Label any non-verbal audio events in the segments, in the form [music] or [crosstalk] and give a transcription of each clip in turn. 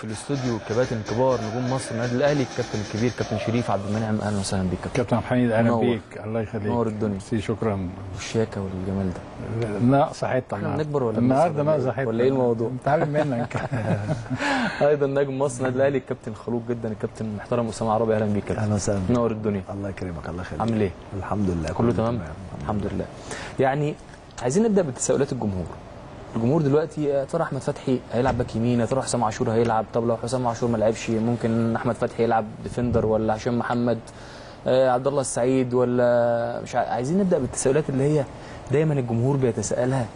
في الاستوديو كباتن كبار نجوم مصر النادي الأهلي الكابتن الكبير كابتن شريف عبد المنعم. أهلا وسهلا بيك كابتن. كابتن حميد أهلا. بيك. الله يخليك. نور الدنيا. ميرسي شكرا. والشياكة والجمال ده. ناقص حتة إحنا بنكبر ولا النهارده إيه؟ حتة ولا إيه الموضوع؟ نتعلم منك. [laughs] [laughs] أيضا نجم مصر النادي الأهلي الكابتن خلوق جدا الكابتن المحترم أسامة عربي أهلا بيك كابتن. أهلا وسهلا. نور الدنيا. الله يكرمك الله يخليك. عامل إيه؟ الحمد لله. كله تمام؟ الحمد لله. يعني عايزين نبدأ بتساؤلات الجمهور. الجمهور دلوقتي يا ترى أحمد فتحي هيلعب back يمين يا ترى حسام عاشور هيلعب. طب لو حسام عاشور ما لعبش ممكن أحمد فتحي يلعب defender ولا هشام محمد آه عبد الله السعيد ولا مش عايزين نبدأ بالتساؤلات اللي هي دايما الجمهور بيتساءلها.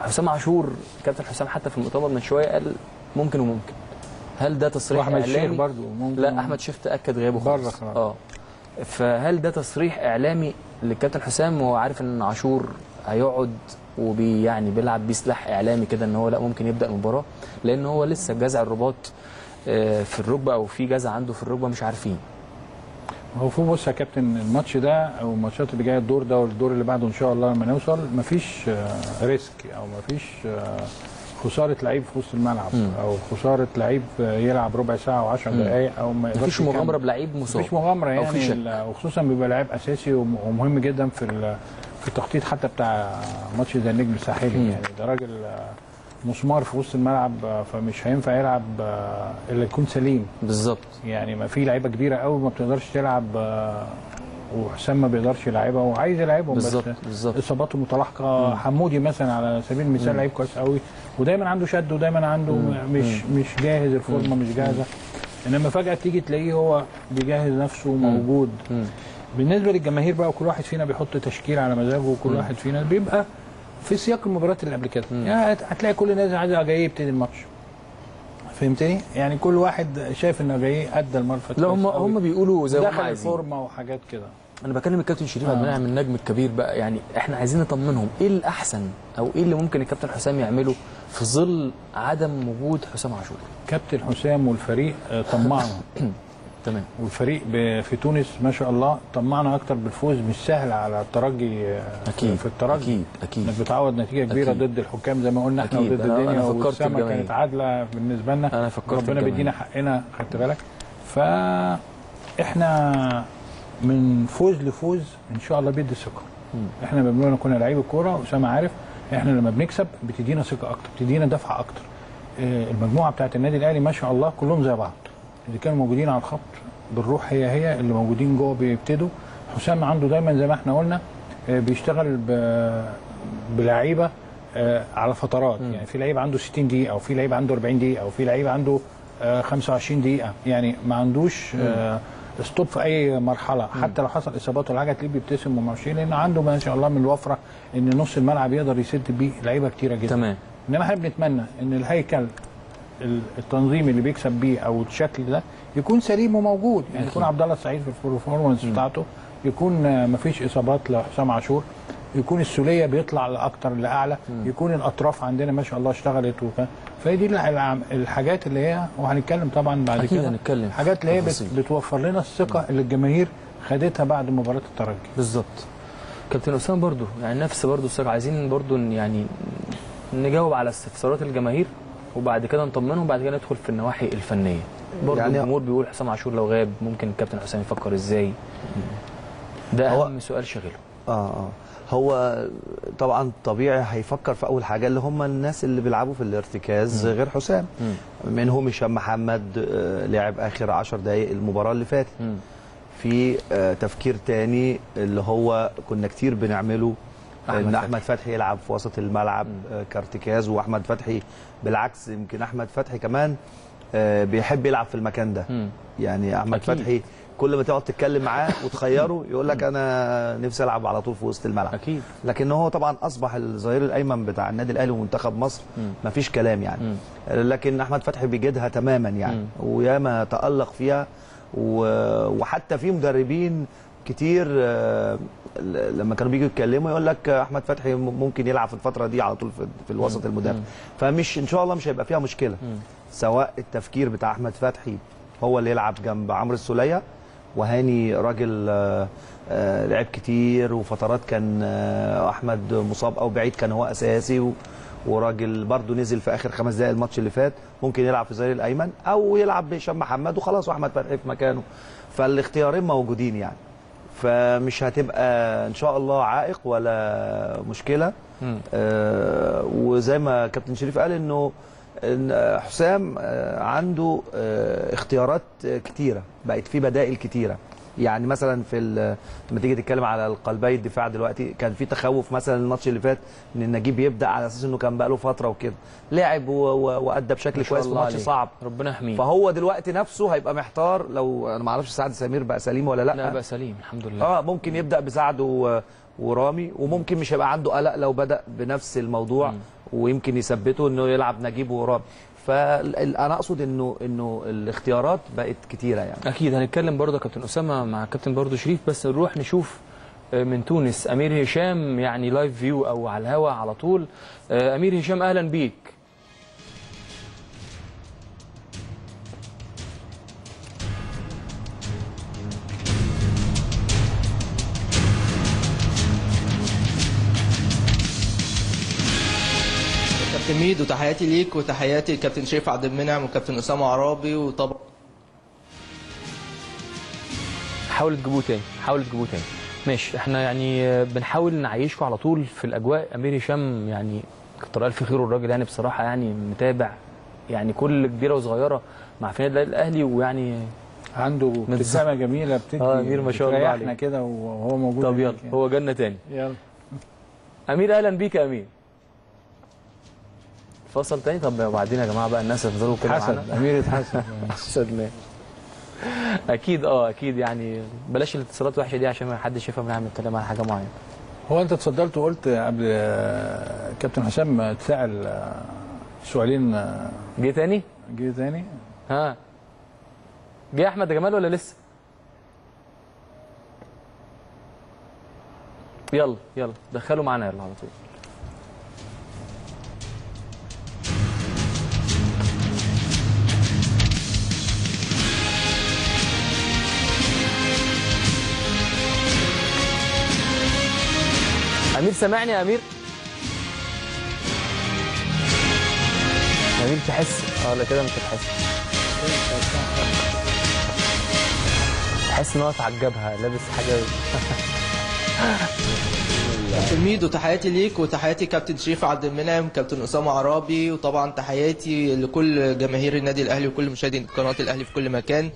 حسام عاشور كابتن حسام حتى في المؤتمر من شوية قال ممكن وممكن. هل ده تصريح وأحمد الشيخ اعلامي برضو ممكن لا أحمد شيخ تأكد غيابه خالص. آه. فهل ده تصريح إعلامي للكابتن حسام؟ وهو عارف إن عاشور هيقعد وبي يعني بيلعب بيه سلاح إعلامي كده إن هو لأ ممكن يبدأ المباراه لأن هو لسه جزع الرباط آه، في الركبة أو في جزع عنده في الركبة مش عارفين هو في بص يا كابتن الماتش ده أو الماتشات اللي جاية الدور ده والدور اللي بعده إن شاء الله لما نوصل مفيش آه، ريسك أو مفيش آه، خسارة لعيب في وسط الملعب. أو خسارة لعيب يلعب ربع ساعة و10 مم. دقائق أو ما مفيش. مغامرة بلعيب مصاب مفيش مغامرة يعني وخصوصا بيبقى لعيب أساسي وم- ومهم جدا في في التخطيط حتى بتاع ماتش زي النجم الساحلي. مم. يعني ده راجل آه، مسمار في وسط الملعب آه، فمش هينفع يلعب آه، إلا يكون سليم. بالظبط. يعني ما في لعيبة كبيرة قوي ما بتقدرش تلعب وحسام ما بيقدرش يلعبها وعايز يلعبهم بس بالظبط بالظبط. إصاباته متلاحقة. حمودي مثلا على سبيل المثال لعيب كويس قوي ودايما عنده شد ودايما عنده مش مش جاهز الفورمة مش جاهزة. إنما فجأة تيجي تلاقيه هو بيجهز نفسه موجود مم. بالنسبة للجماهير بقى وكل واحد فينا بيحط تشكيل على مزاجه وكل واحد فينا بيبقى في سياق المباريات اللي قبل كده. يعني هتلاقي كل الناس عايزة جاي يبتدي الماتش. فهمتني؟ يعني كل واحد شايف إنه جاي أدى فاتت لا هم. هم بيقولوا زي ما دخل الفورمة وحاجات كده. أنا بكلم الكابتن شريف عبد المنعم النجم الكبير بقى. يعني إحنا عايزين نطمنهم. إيه الأحسن أو إيه اللي ممكن الكابتن حسام يعمله في ظل عدم وجود حسام عاشور؟ كابتن حسام والفريق آه، طمعنا [coughs] تمام. والفريق في تونس ما شاء الله طمعنا أكتر بالفوز مش سهل على الترجي آه، أكيد في الترجي. أكيد أكيد. إنك بتعوض نتيجة كبيرة أكيد. ضد الحكام زي ما قلنا إحنا أنا- الدنيا والسما. كانت عادلة بالنسبة لنا. أنا فكرت ربنا. بيدينا حقنا خدت بالك؟ فاحنا من فوز لفوز إن شاء الله بيدي ثقة. إحنا اننا كنا لعيب الكورة واسامه عارف إحنا لما بنكسب بتدينا ثقة أكتر بتدينا دفعة أكتر. آه، المجموعة بتاعت النادي الأهلي ما شاء الله كلهم زي بعض. اللي كانوا موجودين على الخط بالروح هي هي اللي موجودين جوه بيبتدوا. حسام عنده دايما زي ما إحنا قلنا آه، بيشتغل بلعيبة آه، على فترات. يعني في لعيب عنده 60 دقيقة أو في لعيب عنده 40 دقيقة أو في لعيب عنده آه، 25 دقيقة. يعني ما عندوش آه، ستوب في أي مرحلة. حتى لو حصل إصابات ولا حاجة تلاقيه بيبتسم وماشي لأن عنده ما شاء الله من الوفرة إن نص الملعب يقدر يسد بيه لعيبة كتيرة جدا. تمام. إنما إحنا بنتمنى إن الهيكل ال- التنظيمي اللي بيكسب بيه أو الشكل ده يكون سليم وموجود. يعني يكون عبد الله السعيد في البرفورمانس بتاعته يكون مفيش إصابات لحسام عاشور يكون السولية بيطلع لأكتر لأعلى يكون الأطراف عندنا ما شاء الله اشتغلت وكان فهي دي الحاجات اللي هي وهنتكلم طبعا بعد كده. هنتكلم. حاجات اللي هي. بتوفر لنا الثقة اللي الجماهير خدتها بعد مباراة الترجي. بالظبط. كابتن أسامة برضو يعني نفس برضو الثقة. عايزين برضو يعني نجاوب على استفسارات الجماهير وبعد كده نطمنهم وبعد كده ندخل في النواحي الفنية. برضو يعني- الجمهور بيقول حسام عاشور لو غاب ممكن الكابتن حسام يفكر إزاي. ده أهم سؤال شاغله. آه آه. هو طبعا طبيعي هيفكر في أول حاجة اللي هم الناس اللي بيلعبوا في الارتكاز غير حسام. منهم هشام محمد آه، لعب آخر 10 دقائق المباراة اللي فاتت. مم. في آه، تفكير تاني اللي هو كنا كتير بنعمله أحمد إن فتحي. أحمد فتحي يلعب في وسط الملعب آه، كارتكاز وأحمد فتحي بالعكس يمكن أحمد فتحي كمان بيحب يلعب في المكان ده. يعني أحمد أكيد. فتحي كل ما تقعد تتكلم معاه وتخيره يقول لك أنا نفسي ألعب على طول في وسط الملعب. أكيد. لكن هو طبعا أصبح الظهير الأيمن بتاع النادي الأهلي ومنتخب مصر. مفيش كلام يعني. لكن أحمد فتحي بيجدها تماما يعني. وياما تألق فيها. و- وحتى في مدربين كتير آه، لما كانوا بيجوا يتكلموا يقول لك أحمد فتحي ممكن يلعب في الفترة دي على طول في, في الوسط المدافع. فمش إن شاء الله مش هيبقى فيها مشكلة. سواء التفكير بتاع أحمد فتحي هو اللي يلعب جنب عمرو السولية. وهاني راجل آه، آه، لعب كتير وفترات كان آه، أحمد مصاب أو بعيد كان هو أساسي وراجل برضه نزل في آخر خمس دقائق الماتش اللي فات. ممكن يلعب في الظهير الأيمن أو يلعب بهشام محمد وخلاص وأحمد فتحي في مكانه. فالاختيارين موجودين يعني. فمش هتبقى إن شاء الله عائق ولا مشكلة. آه وزي ما كابتن شريف قال إنه إن حسام آه، عنده آه، اختيارات كتيرة بقت في بدائل كتيرة. يعني مثلا في لما تيجي تتكلم على القلبي الدفاع دلوقتي كان في تخوف مثلا الماتش اللي فات إن نجيب يبدأ على أساس إنه كان بقاله فترة وكده. لعب وأدى بشكل كويس في ماتش. صعب. ربنا يحميه. فهو دلوقتي نفسه هيبقى محتار لو أنا ما أعرفش سعد سمير بقى سليم ولا لأ, لا بقى سليم الحمد لله. آه ممكن يبدأ بسعد ورامي وممكن مش هيبقى عنده قلق لو بدأ بنفس الموضوع. ويمكن يثبته إنه يلعب نجيب ورامي فأنا أقصد إنه إنه الاختيارات بقت كتيرة يعني. أكيد. هنتكلم برضه كابتن أسامة مع كابتن برضه شريف بس نروح نشوف آه، من تونس. أمير هشام يعني live view أو على الهوا على طول. آه، أمير هشام أهلا بيك. كابتن ميد وتحياتي ليك وتحياتي لكابتن شريف عبد المنعم وكابتن أسامة عرابي وطبعا حاولوا تجيبوه تاني حاولوا تجيبوه تاني. ماشي إحنا يعني بنحاول نعيشكم على طول في الأجواء. أمير هشام يعني كتر ألف خير الراجل يعني بصراحة يعني متابع يعني كل كبيرة وصغيرة مع في النادي الأهلي ويعني عنده ابتسامة جميلة بتدي آه، أمير ما شاء الله بتريحنا عليه. كده وهو موجود طب يلا يعني. هو جنة تاني. يلا. أمير أهلا بيك يا أمير. فصل تاني؟ طب وبعدين يا جماعة بقى الناس يفضلوا كده حسن. معانا. أمير اتحسن حسدناه أكيد آه أكيد يعني بلاش الاتصالات وحشه دي عشان ما حدش يفهم إن إحنا بنتكلم على حاجة معينة. هو أنت اتفضلت وقلت قبل آه، كابتن حسام اتسال آه، سؤالين آه، جه تاني؟ جه تاني؟ ها. جه أحمد جمال ولا لسه؟ يلا يلا. دخلوا معانا يلا على طول. أمير سامعني يا أمير. أمير تحس؟ آه لا كده مش هتحس. تحس إن هو اتعجبها لابس حاجة كابتن [laughs] ميد وتحياتي ليك وتحياتي كابتن شريف عبد المنعم كابتن أسامة عرابي وطبعا تحياتي لكل جماهير النادي الأهلي وكل مشاهدي قناة الأهلي في كل مكان.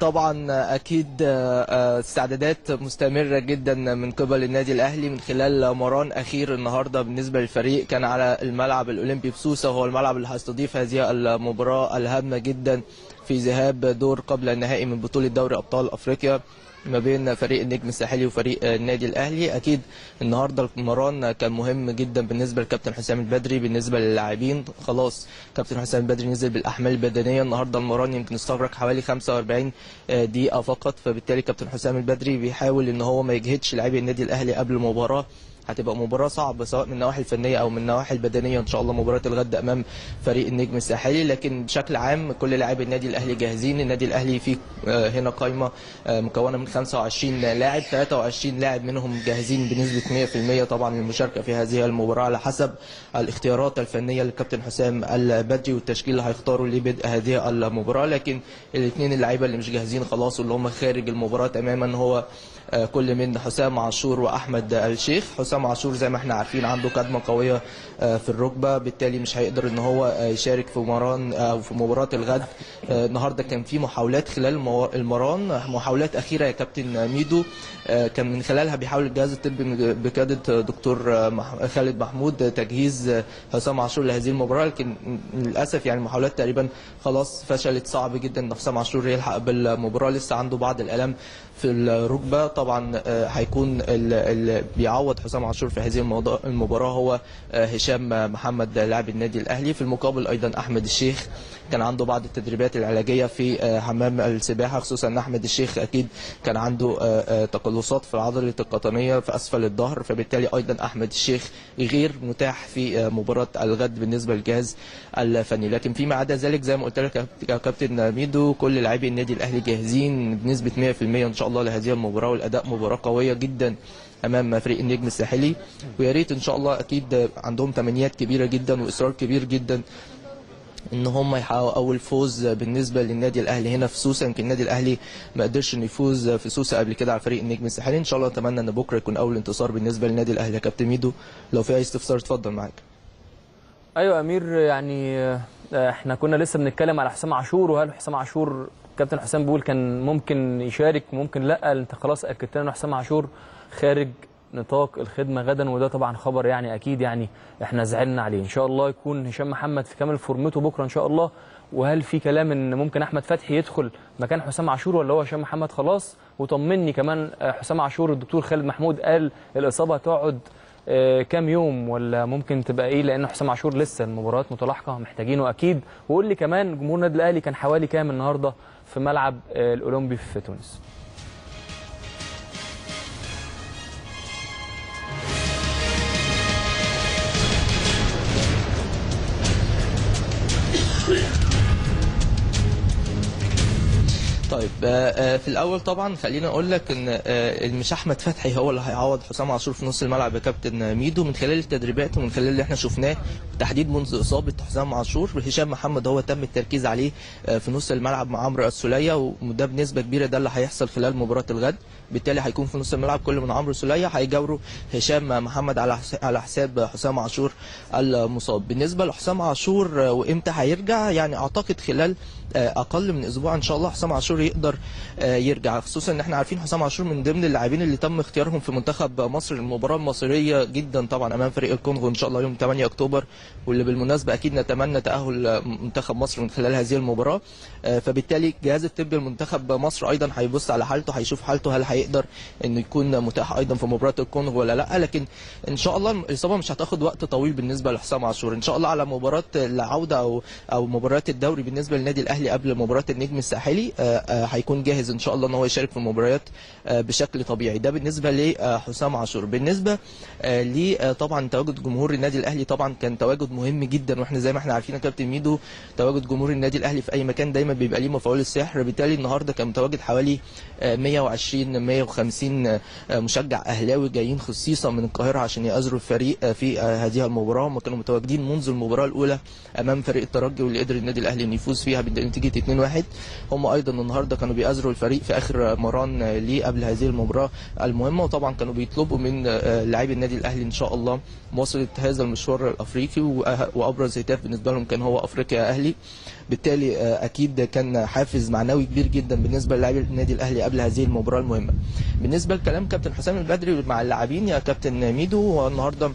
طبعا أكيد آه، آه، استعدادات مستمرة جدا من قبل النادي الأهلي من خلال مران أخير النهارده بالنسبة للفريق. كان على الملعب الأولمبي بسوسة وهو الملعب اللي هيستضيف هذه المباراة الهامة جدا في ذهاب دور قبل النهائي من بطولة دوري أبطال أفريقيا. ما بين فريق النجم الساحلي وفريق النادي الأهلي. أكيد النهارده المران كان مهم جدا بالنسبة لكابتن حسام البدري بالنسبة للاعبين. خلاص كابتن حسام البدري نزل بالأحمال البدنيه النهارده المران يمكن استغرق حوالي 45 دقيقة فقط. فبالتالي كابتن حسام البدري بيحاول إن هو ما يجهدش لاعبي النادي الأهلي قبل المباراة. هتبقى مباراة صعبة سواء من النواحي الفنية أو من النواحي البدنية. إن شاء الله مباراة الغد أمام فريق النجم الساحلي. لكن بشكل عام كل لاعبي النادي الأهلي جاهزين. النادي الأهلي فيه آه، هنا قائمة آه، مكونة من 25 لاعب. 23 لاعب منهم جاهزين بنسبة 100% طبعا للمشاركة في هذه المباراة على حسب الاختيارات الفنية للكابتن حسام البدري والتشكيل اللي هيختاروا لبدء هذه المباراة. لكن الاثنين اللعيبة اللي مش جاهزين خلاص واللي هم خارج المباراة تماما هو آه، كل من حسام عاشور وأحمد الشيخ. حسام عاشور زي ما إحنا عارفين عنده كدمة قوية آه، في الركبة. بالتالي مش هيقدر ان هو آه، يشارك في مران أو في مباراة الغد. آه، النهارده كان في محاولات خلال المران. محاولات أخيرة يا كابتن ميدو آه، كان من خلالها بيحاول الجهاز الطبي بقيادة دكتور آه، خالد محمود تجهيز آه، حسام عاشور لهذه المباراة. لكن للأسف يعني المحاولات تقريبا خلاص فشلت. صعب جدا إن حسام عاشور يلحق بالمباراة. لسه عنده بعض الالام في الركبة. طبعا آه، هيكون اللي بيعوض حسام عاشور في هذه المباراة. هو آه، هشام محمد لاعب النادي الأهلي. في المقابل أيضا أحمد الشيخ كان عنده بعض التدريبات العلاجية في آه، حمام السباحة. خصوصا ان أحمد الشيخ أكيد كان عنده تقلصات في العضلة القطنية في أسفل الظهر. فبالتالي أيضا أحمد الشيخ غير متاح في مباراة الغد بالنسبة للجهاز الفني. لكن فيما عدا ذلك زي ما قلت لك يا كابتن ميدو كل لاعبي النادي الأهلي جاهزين بنسبة 100% إن شاء الله لهذه المباراة والأداء مباراة قوية جدا أمام فريق النجم الساحلي. ويا ريت إن شاء الله أكيد عندهم تمنيات كبيرة جدا وإصرار كبير جدا إن هم يحققوا أول فوز بالنسبة للنادي الأهلي هنا في سوسة. يمكن النادي الأهلي ما قدرش إنه يفوز في سوسة قبل كده على فريق النجم الساحلي. إن شاء الله أتمنى إن بكرة يكون أول انتصار بالنسبة للنادي الأهلي. يا كابتن ميدو لو في أي استفسار اتفضل معاك. أيوه أمير يعني آه، إحنا كنا لسه بنتكلم على حسام عاشور. وهل حسام عاشور كابتن حسام بيقول كان ممكن يشارك ممكن لأ انت خلاص اكدت لنا حسام عاشور خارج نطاق الخدمة غدا وده طبعا خبر يعني أكيد يعني إحنا زعلنا عليه. إن شاء الله يكون هشام محمد في كامل فورمته بكرة إن شاء الله. وهل في كلام إن ممكن أحمد فتحي يدخل مكان حسام عاشور ولا هو هشام محمد خلاص؟ وطمني كمان آه، حسام عاشور الدكتور خالد محمود قال الإصابة هتقعد كام يوم ولا ممكن تبقى إيه؟ لأن حسام عاشور لسه المباريات متلاحقة محتاجينه أكيد. وقول لي كمان جمهور النادي الأهلي كان حوالي كام النهارده في ملعب آه، الأولمبي في تونس؟ طيب آه، آه، في الأول طبعا خليني أقول لك إن آه، مش أحمد فتحي هو اللي هيعوض حسام عاشور في نص الملعب يا كابتن ميدو من خلال التدريبات ومن خلال اللي إحنا شفناه بالتحديد منذ إصابة حسام عاشور. هشام محمد هو تم التركيز عليه في نص الملعب مع عمرو السولية وده بنسبة كبيرة ده اللي هيحصل خلال مباراة الغد. بالتالي هيكون في نص الملعب كل من عمرو السوليه هيجاوروا هشام محمد على على حساب حسام عاشور المصاب. بالنسبة لحسام عاشور آه، وإمتى هيرجع؟ يعني أعتقد خلال آه، أقل من أسبوع إن شاء الله حسام عاشور يقدر آه، يرجع. خصوصا إن إحنا عارفين حسام عاشور من ضمن اللاعبين اللي تم اختيارهم في منتخب مصر. المباراة المصريه جدا طبعا أمام فريق الكونغو إن شاء الله يوم 8 أكتوبر واللي بالمناسبة أكيد نتمنى تأهل منتخب مصر من خلال هذه المباراة. فبالتالي الجهاز الطبي لمنتخب مصر أيضا هيبص على حالته هيشوف حالته هل هيقدر إنه يكون متاح أيضا في مباراة الكونغو ولا لأ. لكن إن شاء الله الإصابة مش هتاخد وقت طويل بالنسبة لحسام عاشور. إن شاء الله على مباراة العودة أو أو مباراة الدوري بالنسبة للنادي الأهلي قبل مباراة النجم الساحلي آه، آه، هيكون جاهز إن شاء الله إن هو يشارك في المباريات آه، بشكل طبيعي. ده بالنسبة لحسام عاشور. بالنسبة آه، ل آه، طبعا تواجد جمهور النادي الأهلي طبعا كان تواجد مهم جدا وإحنا زي ما إحنا عارفين يا كابتن ميدو تواجد جمهور النادي الأهلي في أي مكان دايما بيبقى ليه مفعول السحر. بالتالي النهارده كان متواجد حوالي آه، 120 150 آه، مشجع أهلاوي جايين خصيصا من القاهرة عشان يأزروا الفريق آه، في آه، هذه المباراة. هم كانوا متواجدين منذ المباراة الأولى أمام فريق الترجي واللي قدر النادي الأهلي إنه يفوز فيها بنتيجه 2-1 هم أيضا النهارده كانوا بيأزروا الفريق في آخر مران ليه قبل هذه المباراة المهمة. وطبعا كانوا بيطلبوا من لاعبي النادي الأهلي إن شاء الله مواصلة هذا المشوار الأفريقي وأبرز هتاف بالنسبة لهم كان هو أفريقيا يا أهلي. بالتالي آه، أكيد كان حافز معنوي كبير جدا بالنسبة للاعبي النادي الأهلي قبل هذه المباراة المهمة. بالنسبة لكلام كابتن حسام البدري مع اللاعبين يا كابتن ميدو النهارده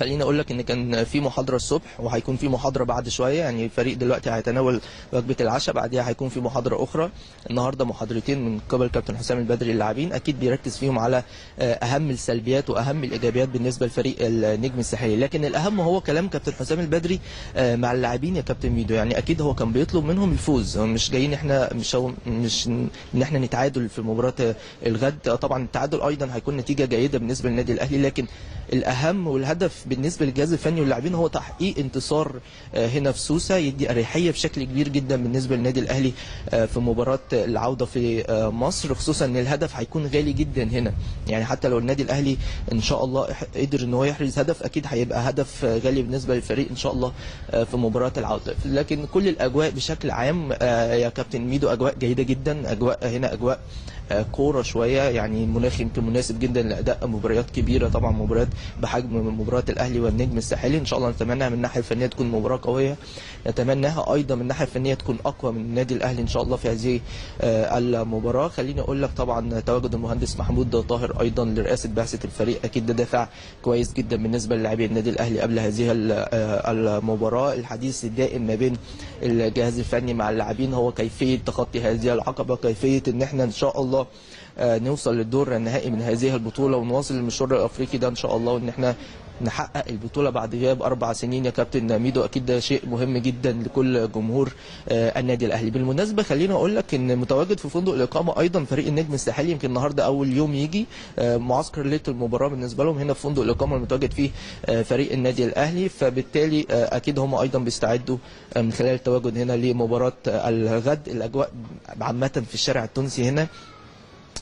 خليني أقول لك إن كان في محاضرة الصبح وهيكون في محاضرة بعد شوية يعني الفريق دلوقتي هيتناول وجبة العشاء بعدها هيكون في محاضرة أخرى. النهارده محاضرتين من قبل كابتن حسام البدري اللاعبين أكيد بيركز فيهم على آه، أهم السلبيات وأهم الإيجابيات بالنسبة لفريق النجم الساحلي. لكن الأهم هو كلام كابتن حسام البدري آه، مع اللاعبين يا كابتن ميدو. يعني أكيد هو كان بيطلب منهم الفوز. مش جايين إحنا مش مش إن إحنا نتعادل في مباراة الغد. طبعا التعادل أيضا هيكون نتيجة جيدة بالنسبة للنادي الأهلي لكن الأهم والهدف بالنسبة للجهاز الفني واللاعبين هو تحقيق انتصار آه، هنا في سوسة يدي أريحية بشكل كبير جدا بالنسبة للنادي الأهلي آه، في مباراة العودة في آه، مصر خصوصا إن الهدف هيكون غالي جدا هنا. يعني حتى لو النادي الأهلي إن شاء الله قدر إن هو يحرز هدف أكيد هيبقى هدف غالي بالنسبة للفريق إن شاء الله في مباراة العودة. لكن كل الأجواء بشكل عام يا كابتن ميدو أجواء جيدة جدا أجواء هنا أجواء كورة شوية. يعني مناخ يمكن مناسب جدا لأداء مباريات كبيرة. طبعا مباريات بحجم مباراه الأهلي والنجم الساحلي. إن شاء الله نتمناها من الناحية الفنية تكون مباراة قوية. نتمناها أيضا من الناحية الفنية تكون أقوى من النادي الأهلي إن شاء الله في هذه آه، المباراة. خليني أقول لك طبعا تواجد المهندس محمود طاهر أيضا لرئاسة بعثة الفريق. أكيد ده دافع كويس جدا بالنسبة للاعبي النادي الأهلي قبل هذه آه، المباراة. الحديث الدائم ما بين الجهاز الفني مع اللاعبين هو كيفية تخطي هذه العقبة كيفية إن إحنا إن شاء الله آه، نوصل للدور النهائي من هذه البطولة ونواصل المشوار الأفريقي ده إن شاء الله وإن إحنا نحقق البطولة بعد غياب أربع سنين. يا كابتن ميدو أكيد ده شيء مهم جدا لكل جمهور آه، النادي الأهلي. بالمناسبة خليني أقول لك إن متواجد في فندق الإقامة أيضا فريق النجم الساحلي يمكن النهارده أول يوم يجي آه، معسكر ليلة المباراة بالنسبة لهم. هنا في فندق الإقامة المتواجد فيه فريق النادي الأهلي. فبالتالي أكيد هم أيضا بيستعدوا من خلال التواجد هنا لمباراة الغد الأجواء عامة في الشارع التونسي هنا.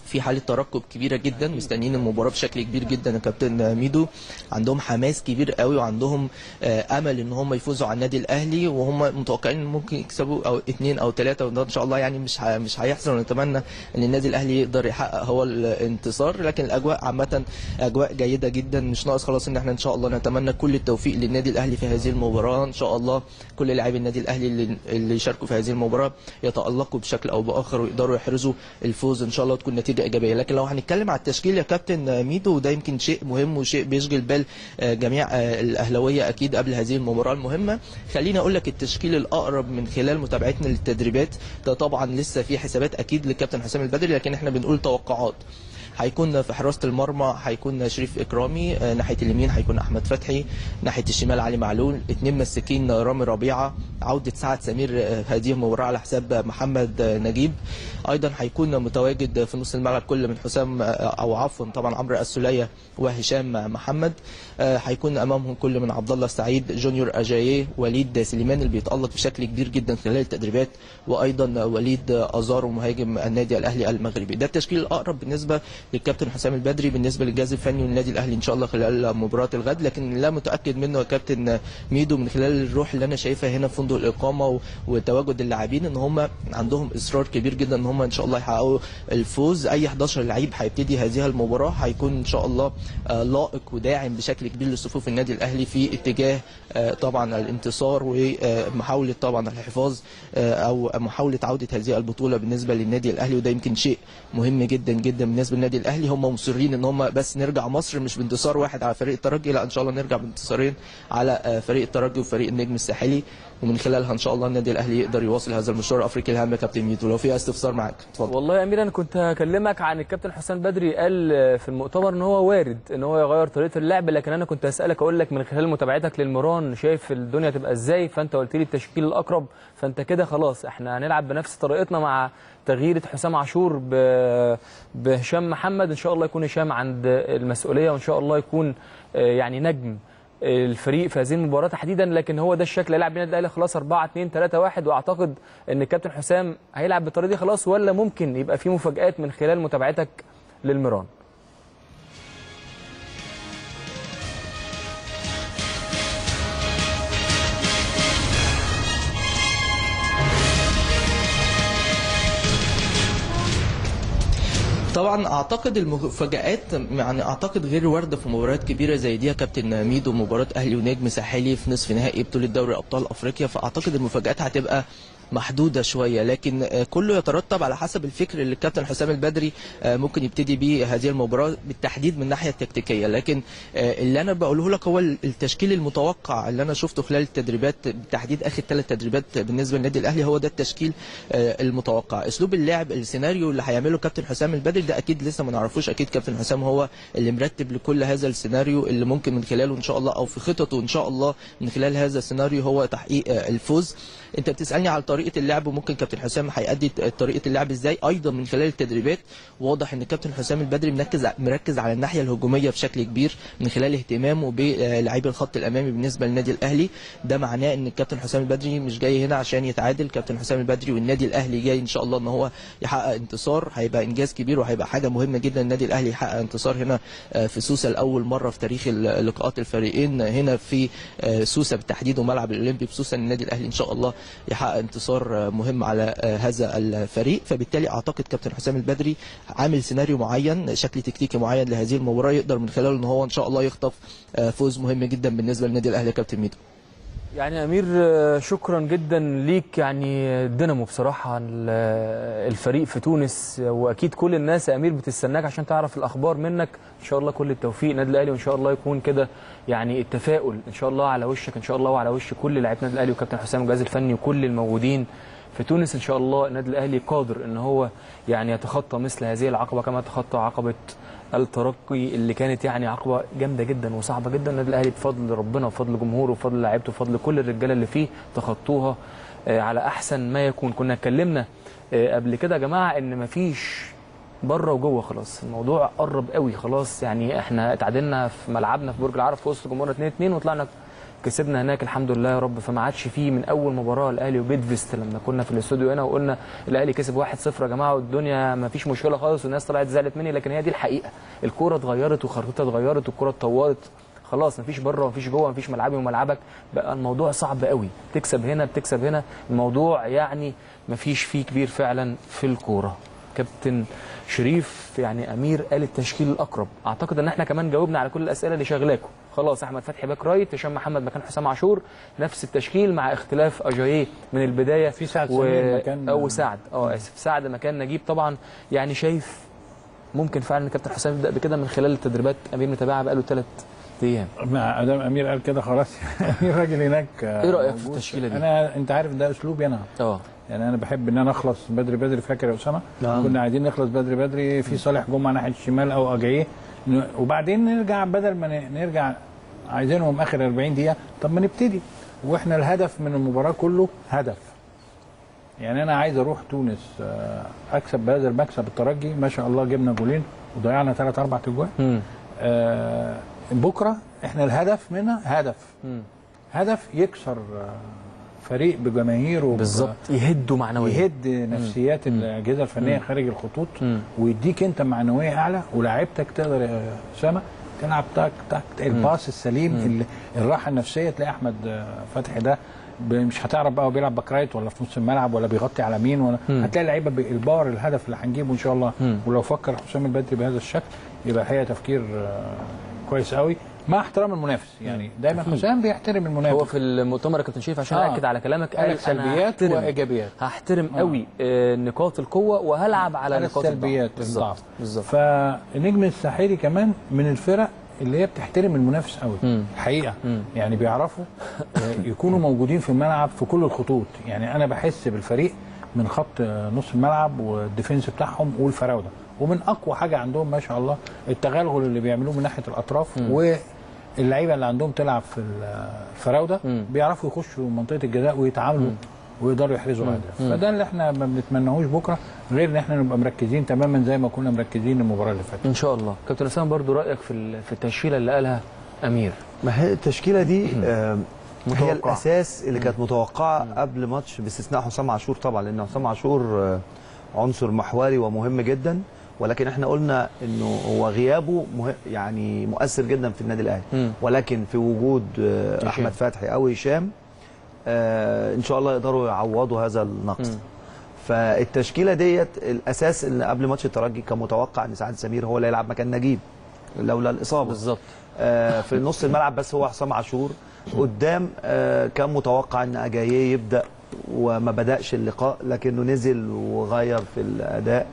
في حالة ترقب كبيرة جدا مستنيين المباراة بشكل كبير جدا يا كابتن ميدو. عندهم حماس كبير قوي وعندهم آه، أمل إن هم يفوزوا على النادي الأهلي وهم متوقعين ممكن يكسبوا أو اثنين أو ثلاثة وده إن شاء الله يعني مش مش هيحصل. ونتمنى إن النادي الأهلي يقدر يحقق هو الانتصار. لكن الأجواء عامة أجواء جيدة جدا. مش ناقص خلاص إن إحنا إن شاء الله نتمنى كل التوفيق للنادي الأهلي في هذه المباراة. إن شاء الله كل لاعبي النادي الأهلي اللي, اللي يشاركوا في هذه المباراة يتألقوا بشكل أو بآخر ويقدروا يحرزوا الفوز. إن شاء الله تكون نتيجة إيجابية. لكن لو هنتكلم على التشكيل يا كابتن ميدو وده يمكن شيء مهم وشيء بيشغل بال آه، جميع آه، الأهلاوية أكيد قبل هذه المباراة المهمة. خليني أقول لك التشكيل الأقرب من خلال متابعتنا للتدريبات ده طبعا لسه في حسابات أكيد للكابتن حسام البدري لكن إحنا بنقول توقعات. هيكون في حراسة المرمى هيكون شريف إكرامي آه، ناحية اليمين هيكون أحمد فتحي ناحية الشمال علي معلول اثنين مساكين رامي ربيعة عودة سعد سمير آه، هذه المباراه على حساب محمد آه، نجيب. أيضا هيكون متواجد في نص الملعب كل من حسام آه، أو عفوا طبعا عمرو السوليه وهشام محمد. آه، هيكون أمامهم كل من عبد الله السعيد جونيور اجاييه وليد سليمان اللي بيتألق بشكل كبير جدا خلال التدريبات وأيضا وليد أزارو مهاجم النادي الأهلي المغربي. ده التشكيل الأقرب بالنسبة للكابتن حسام البدري بالنسبة للجهاز الفني والنادي الأهلي إن شاء الله خلال مباراة الغد لكن لا متأكد منه يا كابتن ميدو من خلال الروح اللي أنا شايفها هنا في فندق الإقامة وتواجد اللاعبين إن هم عندهم إصرار كبير جدا إن هم إن شاء الله يحققوا الفوز. أي 11 لعيب هيبتدي هذه المباراة هيكون إن شاء الله آه، لائق وداعم بشكل كبير لصفوف النادي الأهلي في اتجاه آه، طبعا الانتصار ومحاوله طبعا الحفاظ آه، أو محاولة عودة هذه البطولة بالنسبة للنادي الأهلي وده يمكن شيء مهم جدا جدا بالنسبة للنادي الأهلي هم مصرين إن هم بس نرجع مصر مش بانتصار واحد على فريق الترجي لا إن شاء الله نرجع بانتصارين على آه، فريق الترجي وفريق النجم الساحلي. ومن خلالها إن شاء الله النادي الأهلي يقدر يواصل هذا المشوار. الافريقي الهام يا كابتن ميدو لو في استفسار معاك اتفضل. والله يا أمير أنا كنت هكلمك عن الكابتن حسام بدري قال في المؤتمر إن هو وارد إن هو يغير طريقة اللعب لكن أنا كنت هسألك أقول لك من خلال متابعتك للمران شايف الدنيا تبقى إزاي؟ فأنت قلت لي التشكيل الأقرب فأنت كده خلاص إحنا هنلعب بنفس طريقتنا مع تغيير حسام عاشور بهشام محمد. إن شاء الله يكون هشام عند المسؤولية وإن شاء الله يكون آه، يعني نجم الفريق في هذه المباراة تحديدا. لكن هو ده الشكل. هيلعب بينا الاهلي خلاص 4 2 3 1 وأعتقد إن الكابتن حسام هيلعب بالطريقة دي خلاص ولا ممكن يبقى في مفاجآت من خلال متابعتك للمران طبعا أعتقد المفاجآت يعني أعتقد غير وارده في مباريات كبيرة زي دي يا كابتن ميدو مباراة أهلي ونجم ساحلي في نصف نهائي بطولة دوري أبطال أفريقيا فأعتقد المفاجآت هتبقى محدودة شوية لكن آه، كله يترتب على حسب الفكر اللي الكابتن حسام البدري آه، ممكن يبتدي بيه هذه المباراة بالتحديد من الناحية التكتيكية. لكن آه، اللي أنا بقوله لك هو التشكيل المتوقع اللي أنا شفته خلال التدريبات بالتحديد آخر ثلاث تدريبات بالنسبة للنادي الأهلي هو ده التشكيل المتوقع. أسلوب اللعب السيناريو اللي هيعمله كابتن حسام البدري ده أكيد لسه ما نعرفوش. أكيد كابتن حسام هو اللي مرتب لكل هذا السيناريو اللي ممكن من خلاله إن شاء الله أو في خططه إن شاء الله من خلال هذا السيناريو هو تحقيق الفوز. انت بتسألني على طريقة اللعب وممكن كابتن حسام هيأدي طريقة اللعب إزاي؟ أيضا من خلال التدريبات. واضح إن كابتن حسام البدري مركز مركز على الناحية الهجومية بشكل كبير من خلال اهتمامه بلاعيب الخط الأمامي بالنسبة للنادي الأهلي. ده معناه إن الكابتن حسام البدري مش جاي هنا عشان يتعادل. كابتن حسام البدري والنادي الأهلي جاي إن شاء الله إن هو يحقق انتصار. هيبقى إنجاز كبير وهيبقى حاجة مهمة جدا النادي الأهلي يحقق انتصار هنا آه، في سوسة لأول مرة في تاريخ لقاءات الفريقين. هنا في آه، سوسة بالتحديد وملعب الأولمبي بسوسه النادي الأهلي إن شاء الله يحقق انتصار مهم على هذا الفريق. فبالتالي أعتقد كابتن حسام البدري عامل سيناريو معين شكل تكتيكي معين لهذه المباراة يقدر من خلاله إن هو إن شاء الله يخطف فوز مهم جدا بالنسبة للنادي الأهلي يا كابتن ميدو. يعني أمير شكرا جدا ليك يعني دينامو بصراحة ال- الفريق في تونس وأكيد كل الناس يا أمير بتستناك عشان تعرف الأخبار منك. إن شاء الله كل التوفيق النادي الأهلي وإن شاء الله يكون كده يعني التفاؤل إن شاء الله على وشك إن شاء الله وعلى وش كل لاعيبه النادي الأهلي وكابتن حسام والجهاز الفني وكل الموجودين في تونس إن شاء الله النادي الأهلي قادر إن هو يعني يتخطى مثل هذه العقبة كما تخطى عقبة الترقي اللي كانت يعني عقبة جامدة جدا وصعبة جدا. النادي الأهلي بفضل ربنا وفضل جمهوره وفضل لعيبته وفضل كل الرجالة اللي فيه تخطوها آه، على أحسن ما يكون. كنا اتكلمنا آه، قبل كده يا جماعة إن مفيش بره وجوه خلاص. الموضوع قرب قوي خلاص. يعني إحنا اتعادلنا في ملعبنا في برج العرب في وسط جمهورنا 2 2 وطلعنا كسبنا هناك الحمد لله يا رب. فما عادش فيه من أول مباراة الأهلي وبيدفست لما كنا في الاستوديو هنا وقلنا الأهلي كسب 1-0 يا جماعة والدنيا ما فيش مشكلة خالص والناس طلعت زعلت مني لكن هي دي الحقيقة. الكورة اتغيرت وخريطتها اتغيرت والكورة اتطورت. خلاص مفيش بره مفيش جوه مفيش ملعبي وملعبك. بقى الموضوع صعب قوي. تكسب هنا بتكسب هنا. الموضوع يعني مفيش فيه كبير فعلا في الكورة. كابتن شريف يعني أمير قال التشكيل الأقرب. أعتقد إن إحنا كمان جاوبنا على كل الأسئلة اللي شاغلاكم خلاص أحمد فتحي back right هشام محمد مكان حسام عاشور. نفس التشكيل مع اختلاف أجاييه من البداية. في سعد سمير مكان- أو سعد. آه آسف. سعد مكان نجيب. طبعا يعني شايف ممكن فعلا كابتن حسام يبدأ بكده من خلال التدريبات. أمير متابعها بقاله ثلاث أيام؟ مع أدام أمير قال كده خلاص. [laughs] أمير راجل هناك. إيه رأيك في التشكيلة دي؟ أنا أنت عارف ده اسلوبي أنا آه. يعني أنا بحب إن أنا أخلص بدري بدري فاكر يا أسامة؟ نعم. كنا عايزين نخلص بدري بدري في صالح جمعة ناحية الشمال أو أجاييه. ن- وبعدين نرجع بدل ما نرجع عايزينهم آخر 40 دقيقة طب ما نبتدي. وإحنا الهدف من المباراة كله هدف. يعني أنا عايز أروح تونس آه، أكسب بهذا المكسب الترجي. ما شاء الله جبنا جولين وضيعنا ثلاث أربع تجوان. آه، بكرة إحنا الهدف منها هدف. مم. هدف يكسر آه، فريق بجماهيره بالظبط. يهدوا معنويا. يهد نفسيات الأجهزة الفنية خارج الخطوط مم. ويديك أنت معنوية أعلى ولاعيبتك تقدر يا اسامه تلعب تاك تاك الباص السليم ال- الراحة النفسية. تلاقي أحمد آه، فتحي ده مش هتعرف بقى هو بيلعب back right ولا في نص الملعب ولا بيغطي على مين ولا مم. هتلاقي لعيبه بال power الهدف اللي هنجيبه إن شاء الله. مم. ولو فكر حسام البدري بهذا الشكل يبقى الحقيقة تفكير آه، كويس قوي مع احترام المنافس يعني دايما حسام بيحترم المنافس. هو في المؤتمر يا كابتن شريف عشان آه. اكد على كلامك قال سلبيات وإيجابيات. هحترم قوي آه، نقاط القوة وهلعب على نقاط السلبيات الضعف. بالظبط. بالظبط فالنجم الساحلي كمان من الفرق اللي هي بتحترم المنافس قوي. مم. الحقيقة مم. يعني بيعرفوا آه، يكونوا موجودين في الملعب في كل الخطوط. يعني أنا بحس بالفريق من خط آه، نص الملعب والديفنس بتاعهم والفراودة. ومن أقوى حاجة عندهم ما شاء الله التغلغل اللي بيعملوه من ناحية الأطراف واللعيبة اللي عندهم تلعب في الفراوده. بيعرفوا يخشوا منطقة الجزاء ويتعاملوا ويقدروا يحرزوا اهداف فده اللي إحنا ما بنتمناهوش بكرة غير إن إحنا نبقى مركزين تماما زي ما كنا مركزين المباراة اللي فاتت. إن شاء الله. كابتن اسامه برضو رأيك في ال- في التشكيلة اللي قالها أمير؟ ما هي التشكيلة دي آه، هي. الأساس اللي كانت متوقعة قبل ماتش باستثناء حسام عاشور طبعا لأن حسام عاشور آه، عنصر محوري ومهم جدا. ولكن إحنا قلنا إنه هو غيابه مه... يعني مؤثر جدا في النادي الأهلي. ولكن في وجود آه،. أحمد فتحي أو هشام آه، إن شاء الله يقدروا يعوضوا هذا النقص مم. فالتشكيلة ديت الأساس اللي قبل ماتش الترجي كان متوقع إن سعد سمير هو اللي يلعب مكان نجيب لولا الإصابة بالظبط آه، في نص الملعب بس هو حسام عاشور قدام آه، كان متوقع إن أجاييه يبدأ وما بدأش اللقاء لكنه نزل وغير في الأداء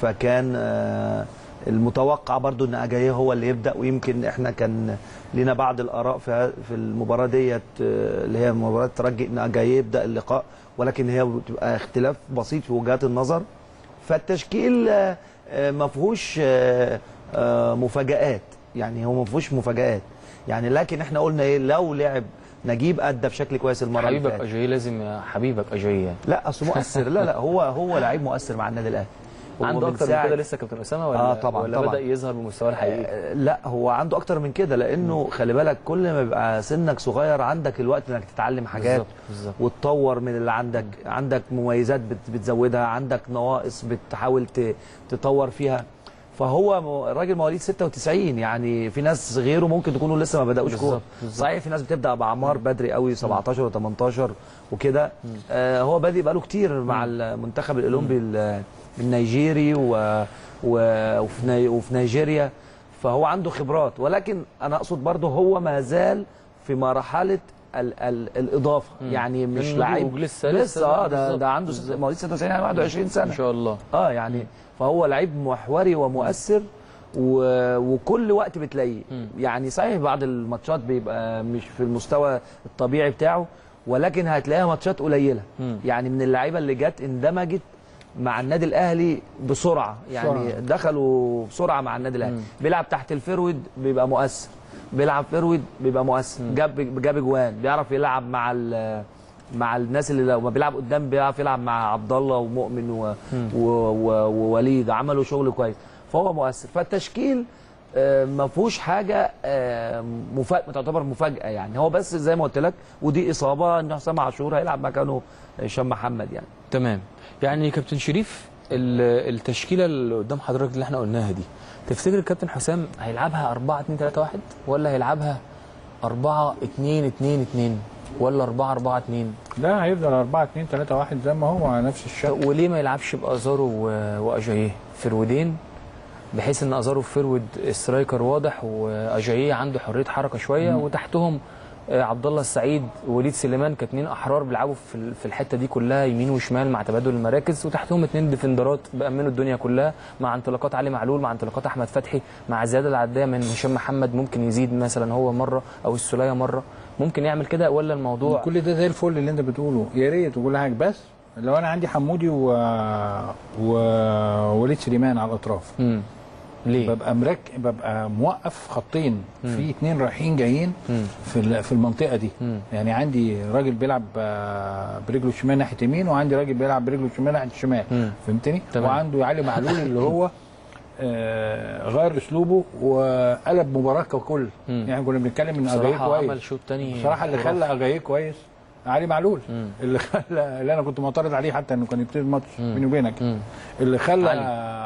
فكان آه، المتوقع برضو إن أجاييه هو اللي يبدأ ويمكن إحنا كان لنا بعض الآراء في في المباراة ديت آه، اللي هي مباراة الترجي إن أجاييه يبدأ اللقاء ولكن هي بتبقى اختلاف بسيط في وجهات النظر. فالتشكيل آه، ما فيهوش مفاجآت يعني هو ما فيهوش مفاجآت. يعني لكن إحنا قلنا إيه لو لعب نجيب ادى بشكل كويس المرة اللي حبيبك اجاي لازم يا حبيبك اجاي لا أصل مؤثر. لا لا هو هو لعيب مؤثر مع النادي الأهلي. عنده أكتر من كده لسه كابتن أسامة ولا آه طبعاً، ولا طبعاً. بدا يظهر بمستواه الحقيقي؟ آه، لا هو عنده أكتر من كده لأنه خلي بالك كل ما بيبقى سنك صغير عندك الوقت إنك تتعلم حاجات بالظبط بالظبط. وتطور من اللي عندك. عندك مميزات بت- بتزودها عندك نواقص بتحاول تطور فيها. فهو م- الراجل مواليد 96 يعني في ناس غيره ممكن تكونوا لسه ما بدأوش كورة. صحيح في ناس بتبدأ بأعمار بدري قوي 17 و18 وكده. آه هو بادئ بقاله كتير مع المنتخب الأولمبي ال- النيجيري و و- وفي وفي نيجيريا فهو عنده خبرات ولكن أنا أقصد برضه هو ما زال في مرحلة ال ال الإضافة مم. يعني مش لعيب لسه- لسه آه ده ده عنده. مواليد 96 يعني 21 ان سنة شاء الله آه يعني فهو لعيب محوري ومؤثر و... وكل وقت بتلاقيه مم. يعني صحيح بعض الماتشات بيبقى مش في المستوى الطبيعي بتاعه ولكن هتلاقيها ماتشات قليلة مم. يعني من اللعيبة اللي جت اندمجت مع النادي الأهلي بسرعة. يعني بسرعة. دخلوا بسرعة مع النادي الأهلي. بيلعب تحت ال forward بيبقى مؤثر. بيلعب forward بيبقى مؤثر. جاب جاب اجوان بيعرف يلعب مع مع الناس اللي لو ما بيلعب قدام بيعرف يلعب مع عبد الله ومؤمن و... و... و... ووليد. عملوا شغل كويس. فهو مؤثر. فالتشكيل آه، ما فيهوش حاجة آه، مفاجاه تعتبر مفاجأة يعني. هو بس زي ما قلت لك ودي إصابة. ان حسام عاشور هيلعب مكانه هشام محمد يعني. تمام. يعني كابتن شريف ال- التشكيلة اللي قدام حضرتك اللي إحنا قلناها دي تفتكر الكابتن حسام هيلعبها 4 2 3 1 ولا هيلعبها 4 2 2 2 ولا 4 4 2 لا هيفضل 4 2 3 1 زي ما هو على نفس الشكل. وليه ما يلعبش بأزارو وأجاييه؟ فرودين بحيث إن أزارو forward striker واضح وأجاييه عنده حرية حركة شوية وتحتهم عبد الله السعيد ووليد سليمان كاتنين أحرار بيلعبوا في ال- في الحتة دي كلها يمين وشمال مع تبادل المراكز وتحتهم اتنين ديفندرات بيأمنوا الدنيا كلها مع انطلاقات علي معلول مع انطلاقات أحمد فتحي مع زياده العددية من هشام محمد. ممكن يزيد مثلا هو مرة أو السوليه مرة. ممكن يعمل كده ولا الموضوع كل ده زي الفل اللي انت بتقوله. يا ريت وكل حاجة. بس لو أنا عندي حمودي و... ووليد سليمان على الأطراف. ليه؟ ببقى مرك ببقى موقف خطين في اتنين رايحين جايين في ال- في المنطقة دي يعني عندي راجل بيلعب آه، برجله الشمال ناحية يمين وعندي راجل بيلعب برجله الشمال ناحية الشمال مم. فهمتني تمام. وعنده علي معلول اللي [laughs] هو آه، غير أسلوبه وقلب مباراة ككل مم. يعني كنا بنتكلم إن بصراحة كويس عمل شوط تاني بصراحة اللي. خلى اجاييه كويس علي معلول اللي خلى اللي أنا كنت معترض عليه حتى إنه كان يبتدي الماتش بيني وبينك. مم. اللي خلى.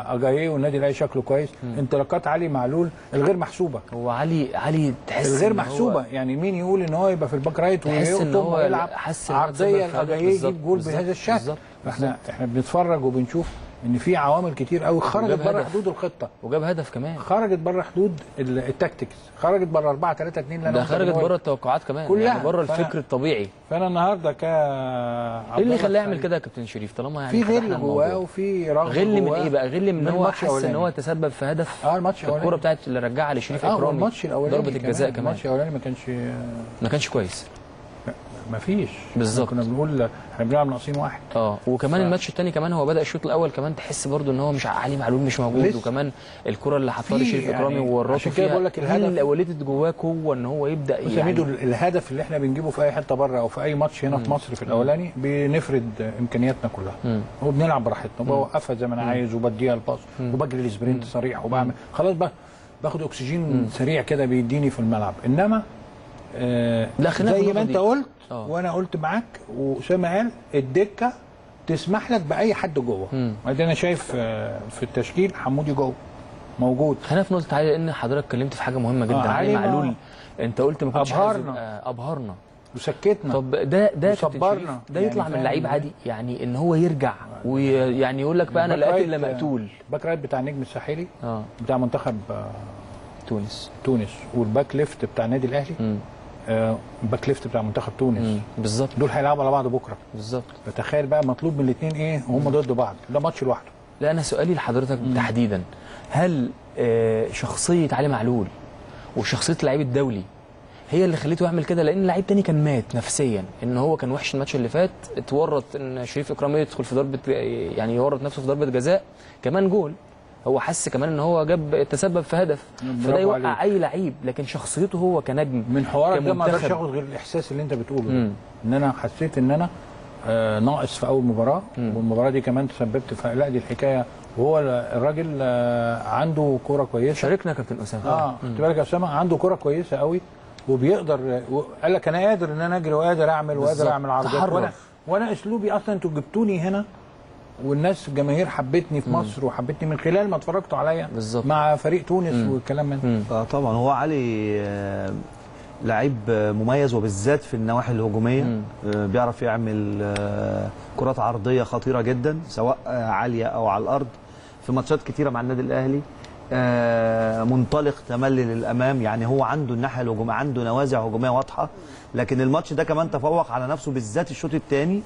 اجاييه والنادي الأهلي شكله كويس. انطلاقات علي معلول الغير محسوبة. هو علي علي تحس الغير إن هو- محسوبة. يعني مين يقول إن هو يبقى في ال back right ويقطم ويلعب؟ عرضية بالظبط، يجيب جول بهذا الشكل. إحنا إحنا بنتفرج وبنشوف. إن في عوامل كتير قوي خرجت بره هدف. حدود الخطة. وجاب هدف كمان. خرجت بره حدود ال- ال tactics. خرجت بره 4 3 2 اللي أنا ده خرجت بره التوقعات كمان كلها. يعني بره فأنا- الفكر الطبيعي. فأنا النهارده ك إيه اللي خلاه يعمل كده يا كابتن شريف؟ طالما يعني في غل. جواه وفي رغبه غل من إيه بقى؟ غل من من إن هو حس إن. هو تسبب في هدف آه الماتش الكورة الأولاني. بتاعت اللي رجعها لشريف آه إكرامي الماتش الأولاني ضربة الجزاء كمان. الماتش الأولاني ما كانش ما كانش كويس. ما فيش بالظبط. كنا بنقول إحنا بنلعب ناقصين واحد. آه وكمان ف- الماتش الثاني كمان هو بدأ الشوط الأول كمان تحس برضو إن هو مش علي معلول مش موجود لسه. وكمان الكرة اللي حطها لشريف يعني اكرامي ووراته عشان كده بقول لك الهدف- اللي ولدت جواه قوة إن هو يبدأ يعني. الهدف اللي إحنا بنجيبه في أي حتة بره أو في أي ماتش هنا في مصر في الأولاني بنفرد إمكانياتنا كلها. مم. وبنلعب براحتنا وبوقفها زي ما أنا عايز وبديها الباص وبجري ال sprint صريح وبعمل. خلاص بقى باخد أكسجين سريع كده بيديني في الملعب. إنما آه زي ما أنت. قلت آه. وأنا قلت معاك واسامه قال الدكة تسمح لك بأي حد جوه. وبعدين أنا شايف آه، في التشكيل حمودي جوه موجود. خلينا في نقطة عالية لأن حضرتك اتكلمت في حاجة مهمة جدا. آه، علي علي ما- معلول أنت قلت ما كنتش أبهرنا. يبقى- أبهرنا. وسكتنا. طب ده ده. شريف، ده يعني يطلع من فاهم؟ لعيب؟ عادي يعني إن هو يرجع ويعني يقول لك بقى أنا يا قاتل يا مقتول. ال back right بتاع النجم الساحلي آه. بتاع منتخب آه، تونس. تونس وال back left بتاع النادي الأهلي. امم آه، left بتاع منتخب تونس. بالظبط. دول هيلعبوا على بعض بكرة. بالظبط. فتخيل بقى مطلوب من الاثنين إيه؟ وهم ضد بعض. ده ماتش لوحده. لا أنا سؤالي لحضرتك تحديدا. هل آه، شخصية علي معلول وشخصية اللعيب الدولي هي اللي خليته يعمل كده؟ لأن لعيب تاني كان مات نفسيا. إن هو كان وحش الماتش اللي فات اتورط إن شريف اكرامي يدخل في ضربة يعني يورط نفسه في ضربة جزاء كمان جول. هو حس كمان إن هو جاب تسبب في هدف فده برافو يوقع عليك. أي لعيب لكن شخصيته هو كنجم من حوارك ده ما أقدرش. اخد غير الإحساس اللي أنت بتقوله. مم. إن أنا حسيت إن أنا آه ناقص في أول مباراة والمباراة دي كمان تسببت في لا دي الحكاية وهو الراجل آه عنده كورة كويسة شاركنا كابتن أسامة آه خد بالك يا أسامة عنده كورة كويسة قوي وبيقدر و- قال لك أنا قادر إن أنا أجري وقادر أعمل وقادر. أعمل عرضيات. وأنا وأنا أسلوبي أصلا أنتوا جبتوني هنا والناس الجماهير حبتني في مصر وحبتني من خلال ما اتفرجتوا عليا بالظبط. مع فريق تونس والكلام من ده. آه طبعا. هو علي آه، لعيب آه، مميز وبالذات في النواحي الهجومية. آه، بيعرف يعمل آه، كرات عرضية خطيرة جدا سواء آه، عاليه أو على الأرض. في ماتشات كتيرة مع النادي الأهلي. آه، منطلق تملي للأمام. يعني هو عنده الناحية الهجومية عنده نوازع هجومية واضحة. لكن الماتش ده كمان تفوق على نفسه بالذات الشوط الثاني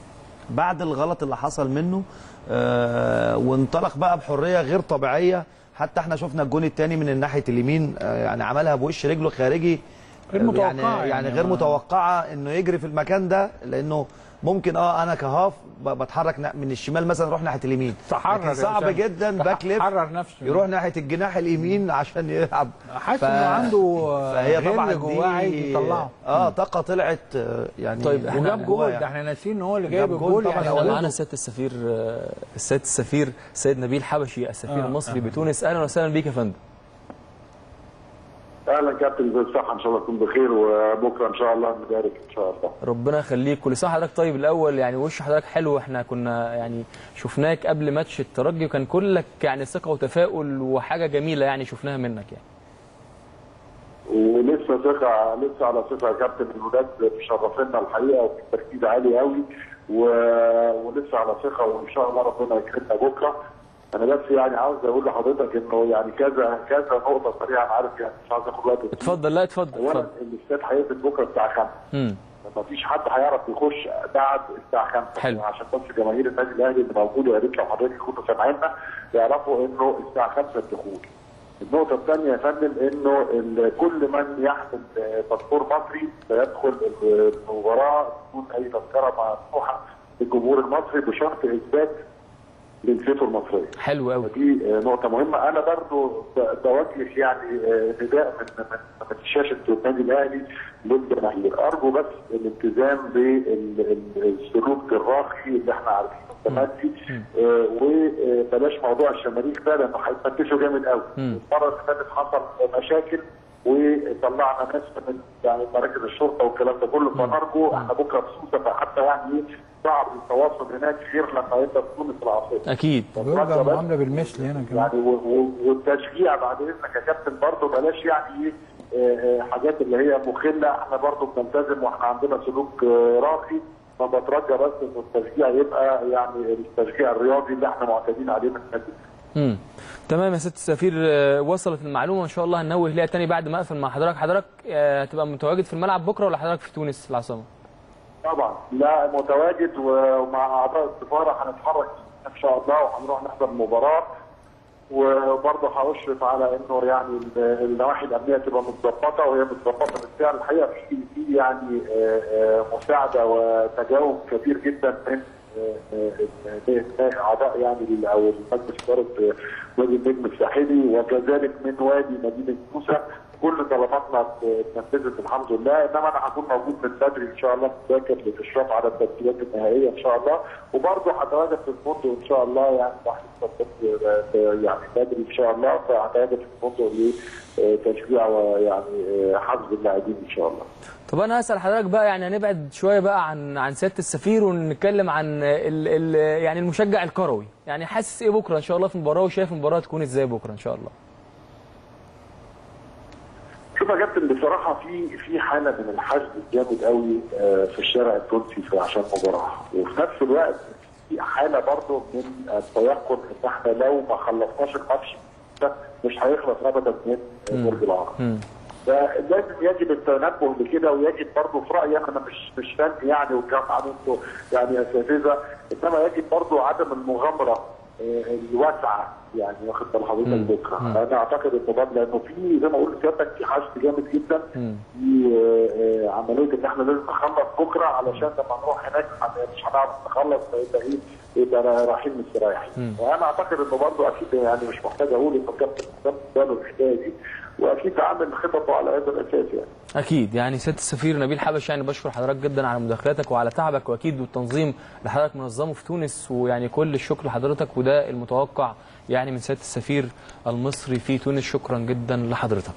بعد الغلط اللي حصل منه آه، وانطلق بقى بحرية غير طبيعية. حتى إحنا شفنا الجون الثاني من الناحية اليمين آه، يعني عملها بوش رجله خارجي غير آه، متوقعة يعني, يعني, يعني غير متوقعة إنه يجري في المكان ده لأنه ممكن آه أنا ك half بتحرك من الشمال مثلا أروح ناحية اليمين. تحرر صعب. جدا back left نفسه. يروح ناحية الجناح اليمين عشان يلعب. حاسس ف- إنه عنده فهي طبعا جواه عايز يطلعه. آه طاقة طلعت آه، يعني طيب، إحنا وجاب جواه جول. يعني. ده إحنا ناسيين إن هو اللي جايب جاب جول الجول طبعاً. يعني. إحنا. معانا سياده السفير آه، السيد السفير سيد نبيل حبشي السفير آه، المصري آه. بتونس. أهلا وسهلا بيك يا فندم. أهلا كابتن بالصحه إن شاء الله تكون بخير وبكرة إن شاء الله نبارك إن شاء الله. ربنا يخليك. كل سنة حضرتك طيب الأول يعني وش حضرتك حلو؟ إحنا كنا يعني شفناك قبل ماتش الترجي وكان كلك يعني ثقة وتفاؤل وحاجة جميلة يعني شفناها منك يعني. ولسه ثقة لسه على ثقة يا كابتن الولاد مشرفينا الحقيقة وفي تركيز عالي قوي و... ولسه على ثقة وإن شاء الله ربنا يكرمنا بكرة. أنا بس يعني عاوز أقول لحضرتك إنه يعني كذا كذا نقطة سريعة أنا عارف يعني مش عاوز أخد وقت. اتفضل لا اتفضل اولا الاستاد هيقفل بكرة الساعة 5 امم ما فيش حد هيعرف يخش بعد الساعة 5 حلو. عشان بس جماهير النادي الأهلي اللي موجوده يا ريت لو حضرتك يكونوا سامعيننا يعرفوا إنه الساعة 5 الدخول. النقطة الثانية يا فندم إنه كل من يحمل باسبور مصري سيدخل المباراة بدون أي تذكرة مفتوحة للجمهور المصري بشرط إثبات جنسيته المصرية. حلو قوي دي آه، نقطة مهمة. أنا برضو بوجه يعني آه، نداء من من من شاشة النادي الأهلي للجماهير أرجو بس الالتزام بالسلوك الراقي اللي إحنا عارفينه. كمان دي آه، وبلاش موضوع الشماريخ ده لأنه هيفتشوا جامد قوي مم. المرة اللي فاتت حصل مشاكل وطلعنا ناس من يعني مراكز الشرطة والكلام ده كله. فنرجو إحنا بكرة بسوسه فحتى يعني صعب التواصل هناك غير لما يبقى في تونس العاصمة. أكيد. بيرجع معامله بالمثل هنا كمان. يعني والتشجيع بعد إذنك يا كابتن برضه بلاش يعني إيه آه، آه، حاجات اللي هي مخلة. إحنا برضه بنلتزم وإحنا عندنا سلوك آه، راقي. فبترجى بس إن التشجيع يبقى يعني التشجيع الرياضي اللي إحنا معتادين عليه من النادي. امم تمام يا ست السفير. آه، وصلت المعلومة ان شاء الله هننوه ليها تاني بعد ما أقفل مع حضرتك. حضرتك آه، هتبقى متواجد في الملعب بكرة ولا حضرتك في تونس العاصمة؟ طبعا. لا متواجد ومع أعضاء السفارة هنتحرك إن شاء الله وهنروح نحضر المباراة. وبرضه هأشرف على إنه يعني ال- النواحي الأمنية تبقى متظبطة وهي متظبطة بالفعل. الحقيقة في في يعني آه، مساعدة وتجاوب كبير جدا من اعضاء يعني أو المجلس اداره وادي النجم الساحلي وكذلك من وادي مدينة موسى كل طلباتنا اتنفذت الحمد لله. إنما أنا هكون موجود من بدري إن شاء الله مذاكر للإشراف على التسجيلات النهائية إن شاء الله. وبرضه هتواجد في الفندق إن شاء الله يعني يعني بدري إن شاء الله. فهتواجد في الفندق لتشجيع ويعني حفز اللاعبين إن شاء الله. طب أنا هسأل حضرتك بقى يعني هنبعد شوية بقى عن عن سيادة السفير ونتكلم عن ال ال يعني المشجع الكروي. يعني حاسس إيه بكرة؟ إن شاء الله في المباراة وشايف المباراة تكون إزاي بكرة إن شاء الله شوف يا كابتن بصراحة في في حالة من الحشد الجامد قوي آه، في الشارع التونسي في عشان المباراه وفي نفس الوقت في حالة برضه من التيقن إن إحنا لو ما خلصناش الماتش مش هيخلص ابدا من برج العرب. فلازم يجب التنبه لكده ويجب برضه في رأيي أنا مش مش فن يعني والجامعة أنتوا يعني اساتذه إنما يجب برضه عدم المغامرة. الواسعة يعني واخد بال حضرتك بكرة. أنا أعتقد انه برضه لأنه في زي ما قلت سيادتك في حشد جامد جدا. في آه، آه، عملية إن إحنا لازم نخلص بكرة علشان لما نروح هناك هن- مش هنعرف نخلص فيبقى إيه يبقى رايحين مستريحين. وأنا أعتقد إنه برضه أكيد يعني مش محتاج أقول إنه كابتن حسام باله الحكاية دي. وأكيد عامل خططه على هذا الأساس يعني. أكيد. يعني سيادة السفير نبيل حبش يعني بشكر حضرتك جدا على مداخلاتك وعلى تعبك وأكيد والتنظيم اللي حضرتك منظمه في تونس ويعني كل الشكر لحضرتك وده المتوقع يعني من سيادة السفير المصري في تونس. شكرا جدا لحضرتك.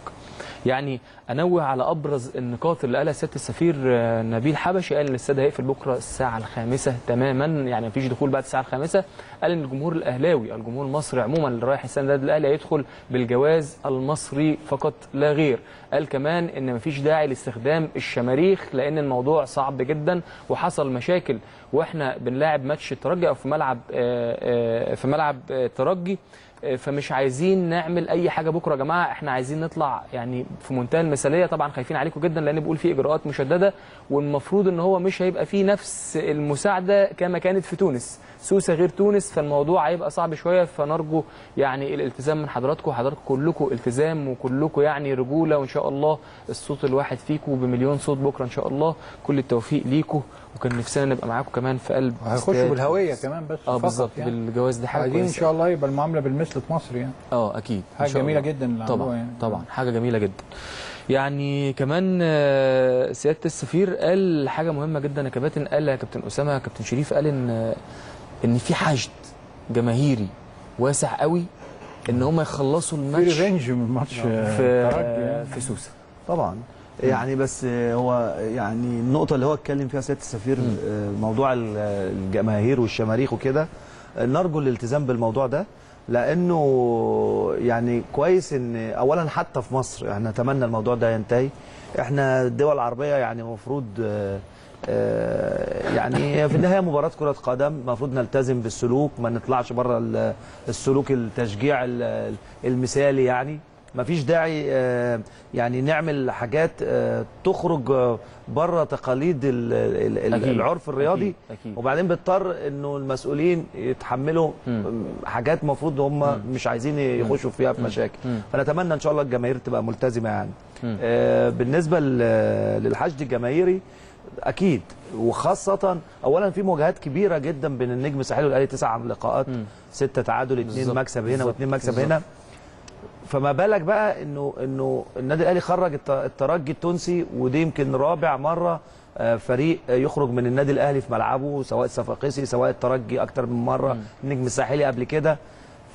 يعني أنوه على أبرز النقاط اللي قالها سيادة السفير آه، نبيل حبشي قال إن الاستاد هيقفل بكرة الساعة الخامسة تماما. يعني مفيش دخول بعد الساعة الخامسة. قال إن الجمهور الأهلاوي الجمهور المصري عموما اللي رايح يستند الأهلي هيدخل بالجواز المصري فقط لا غير. قال كمان إن مفيش داعي لاستخدام الشماريخ لأن الموضوع صعب جدا وحصل مشاكل وإحنا بنلاعب ماتش الترجي أو في ملعب آه، آه، في ملعب آه، فمش عايزين نعمل أي حاجة بكرة يا جماعة إحنا عايزين نطلع يعني في منتهى المثالية. طبعا خايفين عليكم جدا لأن بيقول في إجراءات مشددة والمفروض إن هو مش هيبقى فيه نفس المساعدة كما كانت في تونس. سوسة غير تونس فالموضوع هيبقى صعب شوية. فنرجو يعني الالتزام من حضراتكم حضراتكم كلكم التزام وكلكم يعني رجولة وإن شاء الله الصوت الواحد فيكم بمليون صوت بكرة إن شاء الله. كل التوفيق ليكم. وكان نفسنا نبقى معاكم كمان في قلب هيخشوا. بالهوية كمان بس آه بالظبط يعني. بالجواز دي حاجة عايزين إن كويسة شاء الله يبقى المعاملة بالمثل في مصر يعني آه أكيد شاء جميلة الله. جدا طبعا يعني. طبعا حاجة جميلة جدا يعني كمان آه، سيادة السفير قال حاجة مهمة جدا يا كباتن قال يا كابتن أسامة كابتن شريف قال إن إن في حشد جماهيري واسع قوي إن هم يخلصوا في الماتش ريفنج من ماتش في الترجي يعني. في سوسة طبعا يعني بس هو يعني النقطة اللي هو اتكلم فيها سيادة السفير آه، موضوع ال- الجماهير والشماريخ وكده نرجو الالتزام بالموضوع ده لأنه يعني كويس إن أولا حتى في مصر إحنا نتمنى الموضوع ده ينتهي. إحنا الدول العربية يعني المفروض آه، آه، يعني في النهاية مباراة كرة قدم المفروض نلتزم بالسلوك ما نطلعش بره ال- السلوك التشجيع ال- المثالي يعني. مفيش داعي آه، يعني نعمل حاجات آه، تخرج آه، بره تقاليد. العرف الرياضي أكيد. أكيد. وبعدين بيضطر إنه المسؤولين يتحملوا حاجات المفروض هم مش عايزين يخشوا فيها في مشاكل فنتمنى إن شاء الله الجماهير تبقى ملتزمة يعني بالنسبة للحشد الجماهيري أكيد وخاصة اولا في مواجهات كبيرة جدا بين النجم الساحلي والأهلي تسع لقاءات ستة تعادل اثنين. مكسب هنا. واثنين مكسب. هنا فما بالك بقى إنه إنه النادي الأهلي خرج الت- الترجي التونسي ودي يمكن رابع مرة آه، فريق يخرج من النادي الأهلي في ملعبه سواء الصفاقسي سواء الترجي أكتر من مرة النجم الساحلي قبل كده.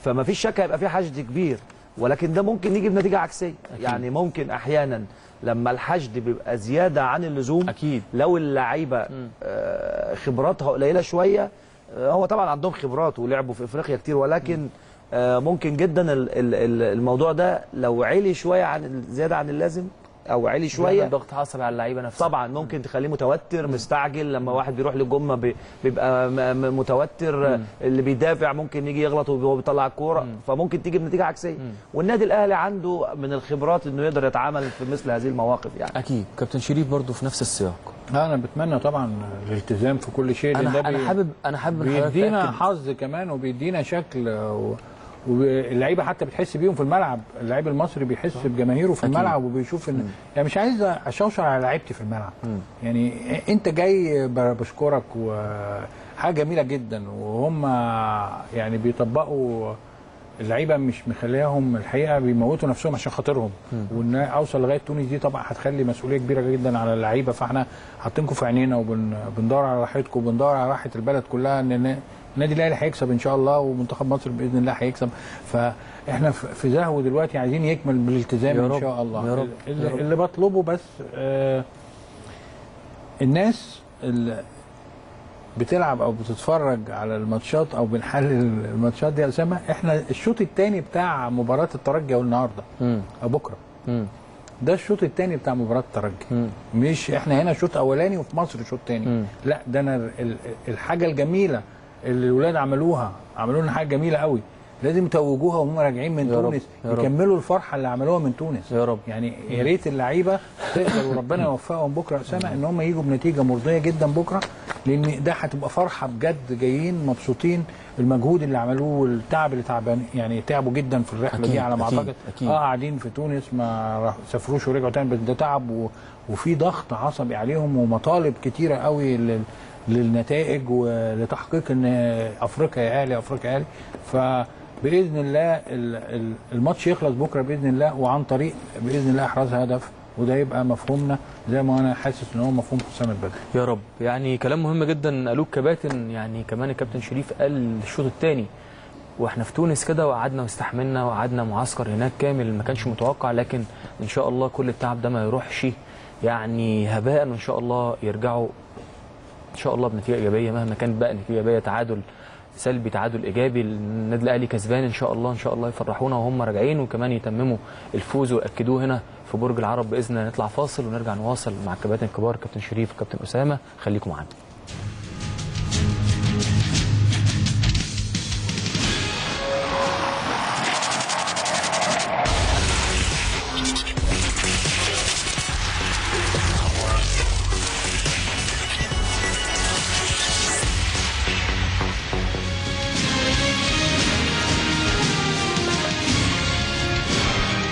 فما فيش شك هيبقى في حشد كبير ولكن ده ممكن يجي بنتيجة عكسية. يعني ممكن أحيانا لما الحشد بيبقى زيادة عن اللزوم أكيد. لو اللعيبة آه، خبراتها قليلة شوية آه، هو طبعا عندهم خبرات ولعبوا في إفريقيا كتير ولكن آه، ممكن جدا ال- ال- ال- الموضوع ده لو علي شوية عن زيادة عن اللازم أو علي شوية الضغط حاصل على اللعيبة نفسها. طبعا ممكن تخليه متوتر مستعجل لما واحد بيروح للجمة بي- بيبقى متوتر اللي بيدافع ممكن يجي يغلط وهو بيطلع الكورة فممكن تيجي بنتيجة عكسية. والنادي الأهلي عنده من الخبرات إنه يقدر يتعامل في مثل هذه المواقف يعني. أكيد. كابتن شريف برضو في نفس السياق. أنا بتمنى طبعا الالتزام في كل شيء أنا ده أنا حابب أنا حابب بيدينا. حظ كمان وبيدينا شكل و- واللعيبة حتى بتحس بيهم في الملعب. اللعيب المصري بيحس بجماهيره في أكيد. الملعب وبيشوف إن يعني مش عايز اشوشر على لعيبتي في الملعب. يعني أنت جاي بشكرك وحاجة جميلة جدا وهم يعني بيطبقوا اللعيبة مش مخلياهم الحقيقة بيموتوا نفسهم عشان خاطرهم. وإن أوصل لغاية تونس دي طبعا هتخلي مسؤولية كبيرة جدا على اللعيبة. فإحنا حاطينكم في عينينا وبندور على راحتكم وبندور على راحة البلد كلها إن النادي الأهلي هيكسب إن شاء الله ومنتخب مصر بإذن الله هيكسب فإحنا في زهو دلوقتي عايزين يكمل بالالتزام إن شاء الله يا رب، اللي, يا رب. اللي بطلبه بس آه الناس اللي بتلعب أو بتتفرج على الماتشات أو بنحلل الماتشات دي يا أسامة إحنا الشوط الثاني بتاع مباراة الترجي أو النهارده مم. أو بكرة. ده الشوط الثاني بتاع مباراة الترجي. مش إحنا هنا شوط أولاني وفي مصر شوط. ثاني لا ده أنا ال- الحاجة الجميلة اللي الولاد عملوها عملوا لنا حاجة جميلة قوي لازم يتوجوها وهم راجعين من تونس. يكملوا الفرحة اللي عملوها من تونس يا رب. يعني يا ريت اللعيبة تقدر وربنا يوفقهم بكرة اسامه إن هم يجوا بنتيجة مرضية جدا بكرة لأن ده هتبقى فرحة بجد جايين مبسوطين المجهود اللي عملوه والتعب اللي تعبان يعني تعبوا جدا في الرحلة أكيد، دي على ما أعتقد. آه قاعدين في تونس ما سافروش ورجعوا تاني بس ده تعب و... وفي ضغط عصبي عليهم ومطالب كتيرة قوي لل... للنتائج ولتحقيق إن أفريقيا يا أهلي أفريقيا يا فبإذن الله ال- ال- الماتش يخلص بكرة بإذن الله وعن طريق بإذن الله إحراز هدف وده يبقى مفهومنا زي ما أنا حاسس إن هو مفهوم حسام البدري. يا رب. يعني كلام مهم جدا. قالوه الكباتن يعني كمان الكابتن شريف قال الشوط الثاني وإحنا في تونس كده وقعدنا واستحملنا وقعدنا معسكر هناك كامل ما كانش متوقع لكن إن شاء الله كل التعب ده ما يروحش. يعني هباء وإن شاء الله يرجعوا إن شاء الله بنتيجه إيجابية مهما كانت بقى نتيجه إيجابية تعادل سلبي تعادل إيجابي النادي الاهلي كسبان إن شاء الله إن شاء الله يفرحونا وهم راجعين وكمان يتمموا الفوز ويأكدوه هنا في برج العرب بإذن الله. نطلع فاصل ونرجع نواصل مع الكباتن الكبار كابتن شريف وكابتن أسامة. خليكم معانا.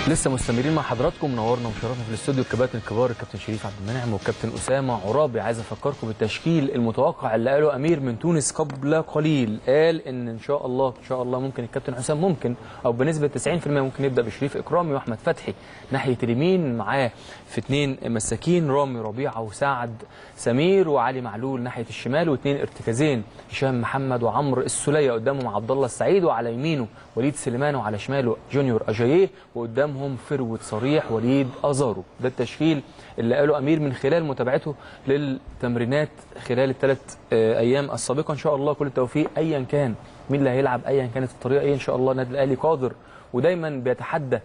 لسه مستمرين مع حضراتكم. منورنا ومشرفنا في الاستوديو الكباتن الكبار الكابتن شريف عبد المنعم والكابتن أسامة عرابي. عايز أفكركم بالتشكيل المتوقع اللي قاله أمير من تونس قبل قليل. قال إن إن شاء الله إن شاء الله ممكن الكابتن حسام ممكن أو بنسبة 90% ممكن يبدأ بشريف إكرامي وأحمد فتحي ناحية اليمين معاه في اثنين مساكين رامي ربيعه وسعد سمير وعلي معلول ناحية الشمال واثنين ارتكازين هشام محمد وعمرو السليه قدامهم عبد الله السعيد وعلى يمينه وليد سليمان وعلى شماله جونيور أجاييه وقدامهم فروت صريح وليد أزارو. ده التشكيل اللي قاله أمير من خلال متابعته للتمرينات خلال الثلاث أيام السابقة. إن شاء الله كل التوفيق ايا كان مين اللي هيلعب ايا كانت الطريقة إيه. إن شاء الله النادي الأهلي قادر ودايما بيتحدى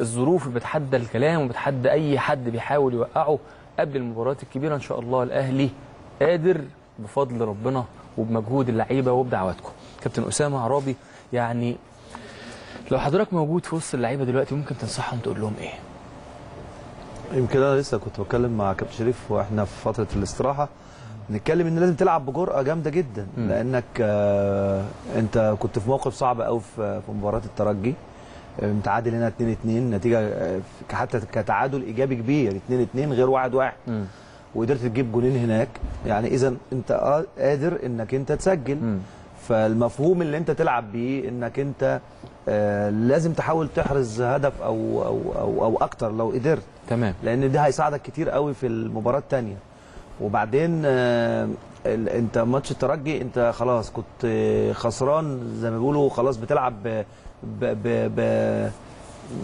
الظروف بيتحدى الكلام وبيتحدى أي حد بيحاول يوقعه قبل المباريات الكبيرة. إن شاء الله الأهلي قادر بفضل ربنا وبمجهود اللعيبة وبدعواتكم. كابتن أسامة عرابي يعني لو حضرتك موجود في وسط اللعيبة دلوقتي ممكن تنصحهم تقول لهم إيه؟ يمكن أنا لسه كنت بتكلم مع كابتن شريف وإحنا في فترة الاستراحة. نتكلم إن لازم تلعب بجرأة جامدة جدا. مم. لأنك آه أنت كنت في موقف صعب قوي في في مباراة الترجي. متعادل هنا 2 2 نتيجة آه، حتى كتعادل إيجابي كبير. 2 2 غير 1 1 مم. وقدرت تجيب جونين هناك. يعني اذا أنت قادر إنك أنت تسجل. مم. فالمفهوم اللي انت تلعب بيه انك انت آه لازم تحاول تحرز هدف أو أو أو, أو أكتر لو قدرت. تمام. لأن ده هيساعدك كتير قوي في المباراة الثانية وبعدين آه، انت ماتش الترجي انت خلاص كنت آه، خسران زي ما بيقولوا خلاص بتلعب ب ب ب ب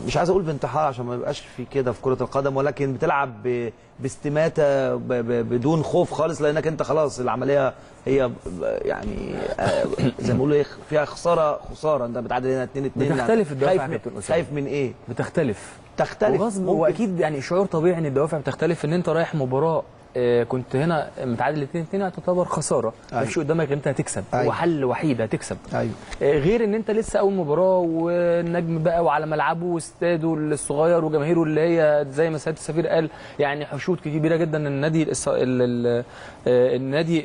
مش عايز أقول بانتحار عشان ما يبقاش في كده في كرة القدم ولكن بتلعب باستماتة بدون خوف خالص لأنك أنت خلاص العملية هي يعني آه، زي ما بيقولوا إيه فيها خسارة خسارة أنت بتعادل هنا 2 2 بتختلف الدوافع خايف من. خايف من إيه؟ بتختلف تختلف ممكن. وأكيد يعني شعور طبيعي إن الدوافع بتختلف إن أنت رايح مباراة كنت هنا متعادل 2 2 تعتبر خسارة. أيوة. مفيش قدامك انت هتكسب. أيوة. هو حل وحيد هتكسب. أيوه. آه، غير ان انت لسه اول مباراة والنجم بقى وعلى ملعبه واستاده الصغير وجماهيره اللي هي زي ما سيادة السفير قال يعني حشود كبيرة جدا إن النادي آه، النادي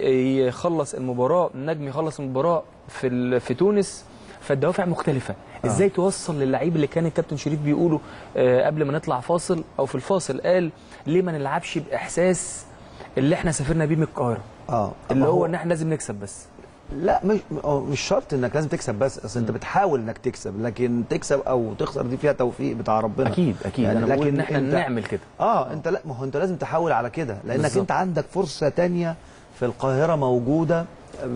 يخلص المباراة النجم يخلص المباراة في في تونس فالدوافع مختلفة. إزاي توصل للعيب اللي كان الكابتن شريف بيقوله آه، قبل ما نطلع فاصل أو في الفاصل قال ليه ما نلعبش بإحساس اللي إحنا سافرنا بيه من القاهرة. آه. اللي هو ان إحنا لازم نكسب بس. لا مش مش شرط انك لازم تكسب بس اصل انت بتحاول انك تكسب لكن تكسب أو تخسر دي فيها توفيق بتاع ربنا. أكيد أكيد. يعني لكن إن إحنا أنت- نعمل كده. آه انت لا ما هو انت لازم تحاول على كده لأنك بالظبط. انت عندك فرصة تانية في القاهرة موجودة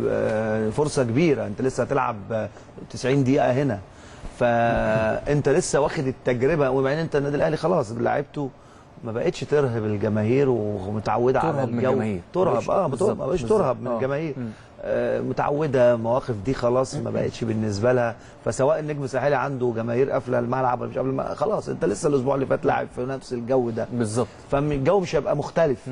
آه، فرصة كبيرة. انت لسه هتلعب آه، 90 دقيقة هنا. فانت لسه واخد التجربة وبعدين انت النادي الأهلي خلاص لعيبته ما بقتش ترهب الجماهير ومتعودة على الجو. ترهب آه ما بقتش. ترهب من. الجماهير متعودة المواقف دي خلاص ما بقتش بالنسبة لها فسواء النجم الساحلي عنده جماهير قافلة الملعب ولا مش قافلة خلاص انت لسه الأسبوع اللي فات لاعب في نفس الجو ده بالظبط فالجو مش هيبقى مختلف.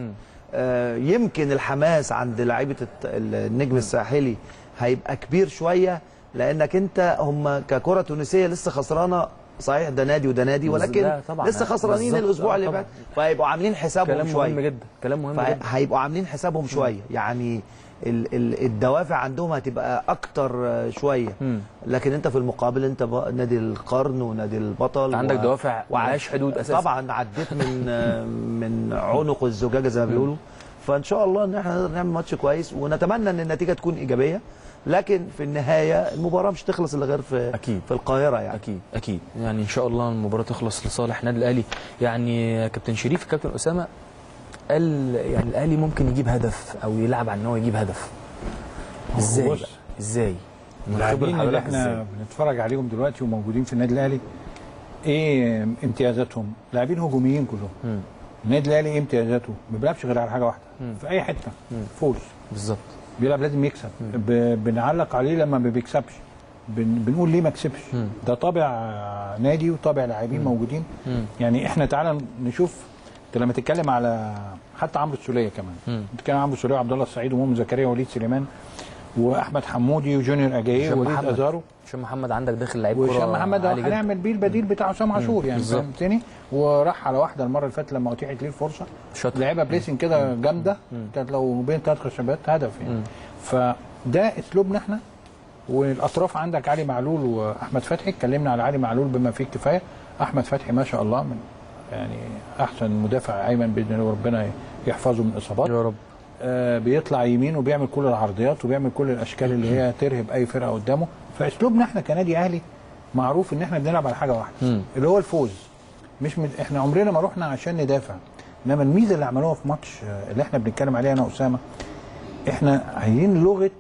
آه، يمكن الحماس عند لعيبة النجم الساحلي هيبقى كبير شوية لأنك انت هم ككرة تونسية لسه خسرانة صحيح ده نادي وده نادي ولكن. لسه خسرانين. الأسبوع آه اللي. فات فهيبقوا عاملين حسابهم كلام شوية مهم جدا كلام مهم جدا فهيبقوا عاملين حسابهم شوية يعني ال ال الدوافع عندهم هتبقى أكتر آه، شوية. لكن أنت في المقابل أنت نادي القرن ونادي البطل عندك دوافع ملهاش حدود أساساً. طبعا عديت من آه، من عنق الزجاجة زي ما بيقولوا فإن شاء الله إن إحنا نقدر نعمل ماتش كويس ونتمنى إن النتيجة تكون إيجابية لكن في النهاية المباراة مش تخلص إلا غير في أكيد. في القاهرة يعني. أكيد. أكيد. يعني إن شاء الله المباراة تخلص لصالح النادي الأهلي. يعني كابتن شريف كابتن أسامة قال يعني الأهلي ممكن يجيب هدف أو يلعب على إن هو يجيب هدف. إزاي؟ إزاي؟ اللاعبين اللي إحنا؟ بنتفرج عليهم دلوقتي وموجودين في النادي الأهلي إيه امتيازاتهم؟ لاعبين هجوميين كلهم. النادي الأهلي إيه امتيازاته؟ ما بيلعبش غير على حاجة واحدة. في أي حتة. فوز. بالظبط. بيلعب لازم يكسب. ب... بنعلق عليه لما ما بيكسبش. بن... بنقول ليه ما كسبش. ده طابع نادي وطابع لاعبين موجودين. مم. يعني إحنا تعالى نشوف انت لما تتكلم على حتى عمرو السولية كمان. مم. تتكلم عن عمرو السولية وعبد الله السعيد ومؤمن زكريا ووليد سليمان وأحمد حمودي وجونيور هشام ووليد. أزارو. هشام محمد عندك داخل لعيب كرة وهشام محمد. هنعمل بيه البديل بتاع حسام عاشور يعني. فهمتني؟ وراح على واحدة المرة اللي فاتت لما اتيحت ليه الفرصة. لعبها بليسنج كده جامدة. كانت لو بين ثلاث خشبات هدف يعني. فده اسلوبنا إحنا. والأطراف عندك علي معلول وأحمد فتحي. اتكلمنا على علي معلول بما فيه الكفاية. أحمد فتحي ما شاء الله من يعني أحسن مدافع أيمن بإذن الله وربنا يحفظه من الاصابات يا رب. آه، بيطلع يمين وبيعمل كل العرضيات وبيعمل كل الأشكال اللي هي ترهب أي فرقة قدامه. فاسلوبنا إحنا كنادي أهلي معروف ان إحنا بنلعب على حاجة واحدة. اللي هو الفوز. مش مد... إحنا عمرنا ما رحنا عشان ندافع. انما الميزة اللي عملوها في ماتش آه، اللي إحنا بنتكلم عليها أنا وأسامة إحنا عايزين لغة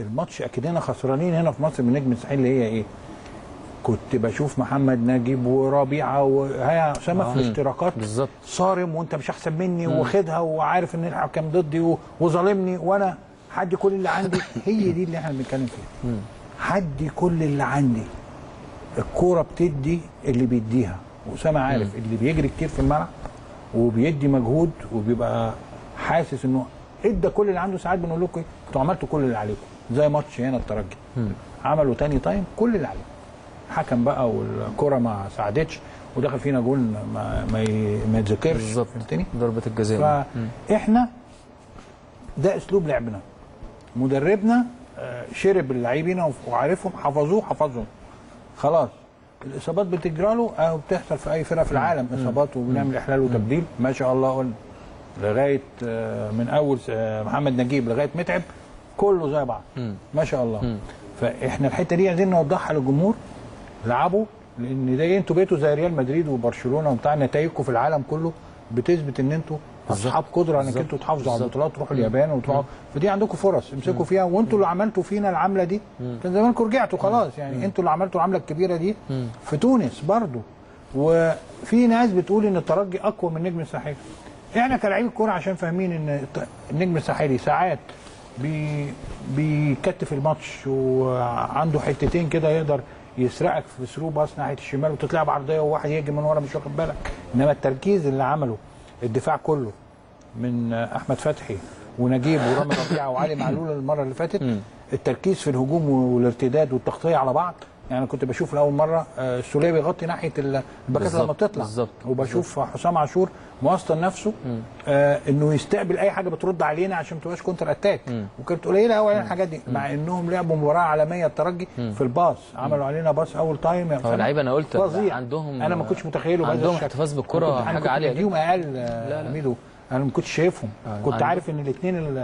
الماتش اكننا خسرانين هنا في مصر من نجم الساحل اللي هي إيه؟ كنت بشوف محمد نجيب وربيعة وهي أسامة في الاشتراكات. بالظبط. صارم وانت مش أحسن مني واخدها وعارف إن الحكم ضدي وظالمني وأنا حدي كل اللي عندي. [laughs] هي دي اللي إحنا بنتكلم فيها. حدي كل اللي عندي. الكورة بتدي اللي بيديها. واسامه عارف اللي بيجري كتير في الملعب وبيدي مجهود وبيبقى حاسس إنه إدى كل اللي عنده. ساعات بنقول لكم إيه؟ أنتوا عملتوا كل اللي عليكم. زي ماتش هنا الترجي. عملوا تاني تايم كل اللي عليهم حكم بقى والكره ما ساعدتش ودخل فينا جول ما ما, ما يتذكرش. بالظبط؟ ضربة الجزاء. فاحنا ده أسلوب لعبنا. مدربنا شرب اللاعبين وعارفهم حفظوه حفظهم. خلاص. الإصابات بتجرى له أو بتحصل في أي فرقة في العالم. إصابات وبنعمل إحلال وتبديل. ما شاء الله قلنا. لغاية آه، من أول آه، محمد نجيب لغاية متعب كله زي بعض. ما شاء الله. فإحنا الحتة دي عايزين نوضحها للجمهور. لعبوا. لأن ده أنتوا بقيتوا زي ريال مدريد وبرشلونة وبتاع. نتائجكم في العالم كله بتثبت إن أنتوا أصحاب قدرة إنك أنتوا تحافظوا على البطولات تروحوا اليابان وتروحوا فدي عندكم فرص. امسكوا فيها وانتوا اللي عملتوا فينا العملة دي. كان زمانكم رجعتوا خلاص. يعني أنتوا اللي عملتوا العملة الكبيرة دي في تونس برضو. وفي ناس بتقول إن الترجي أقوى من النجم الساحلي. إحنا كلاعبي الكورة عشان فاهمين إن النجم الساحلي ساعات بي بيكتف الماتش وعنده حتتين كده يقدر يسرقك في through pass ناحية الشمال وتتلعب عرضية وواحد يجي من ورا مش واخد بالك. إنما التركيز اللي عمله الدفاع كله من أحمد فتحي ونجيب ورامي ربيعة وعلي معلول المرة اللي فاتت. التركيز في الهجوم والارتداد والتغطية على بعض. يعني كنت بشوف لأول مرة آه، السولية بيغطي ناحية ال- الباكات لما بتطلع. بالظبط، وبشوف حسام عاشور موصل نفسه آه إنه يستقبل أي حاجة بترد علينا عشان ما تبقاش counter attack. وكانت قليله قوي علينا الحاجات دي. مع إنهم لعبوا مباراة عالمية الترجي في الباص. عملوا علينا باص أول time هو اللعيبه أنا قلت فظيع. عندهم أنا ما كنتش متخيله عندهم. احتفاظ بالكرة كنت- حاجة كنت عالية جدا. أقل آه، ميدو أنا ما كنتش شايفهم. كنت عندهم- عارف إن الاثنين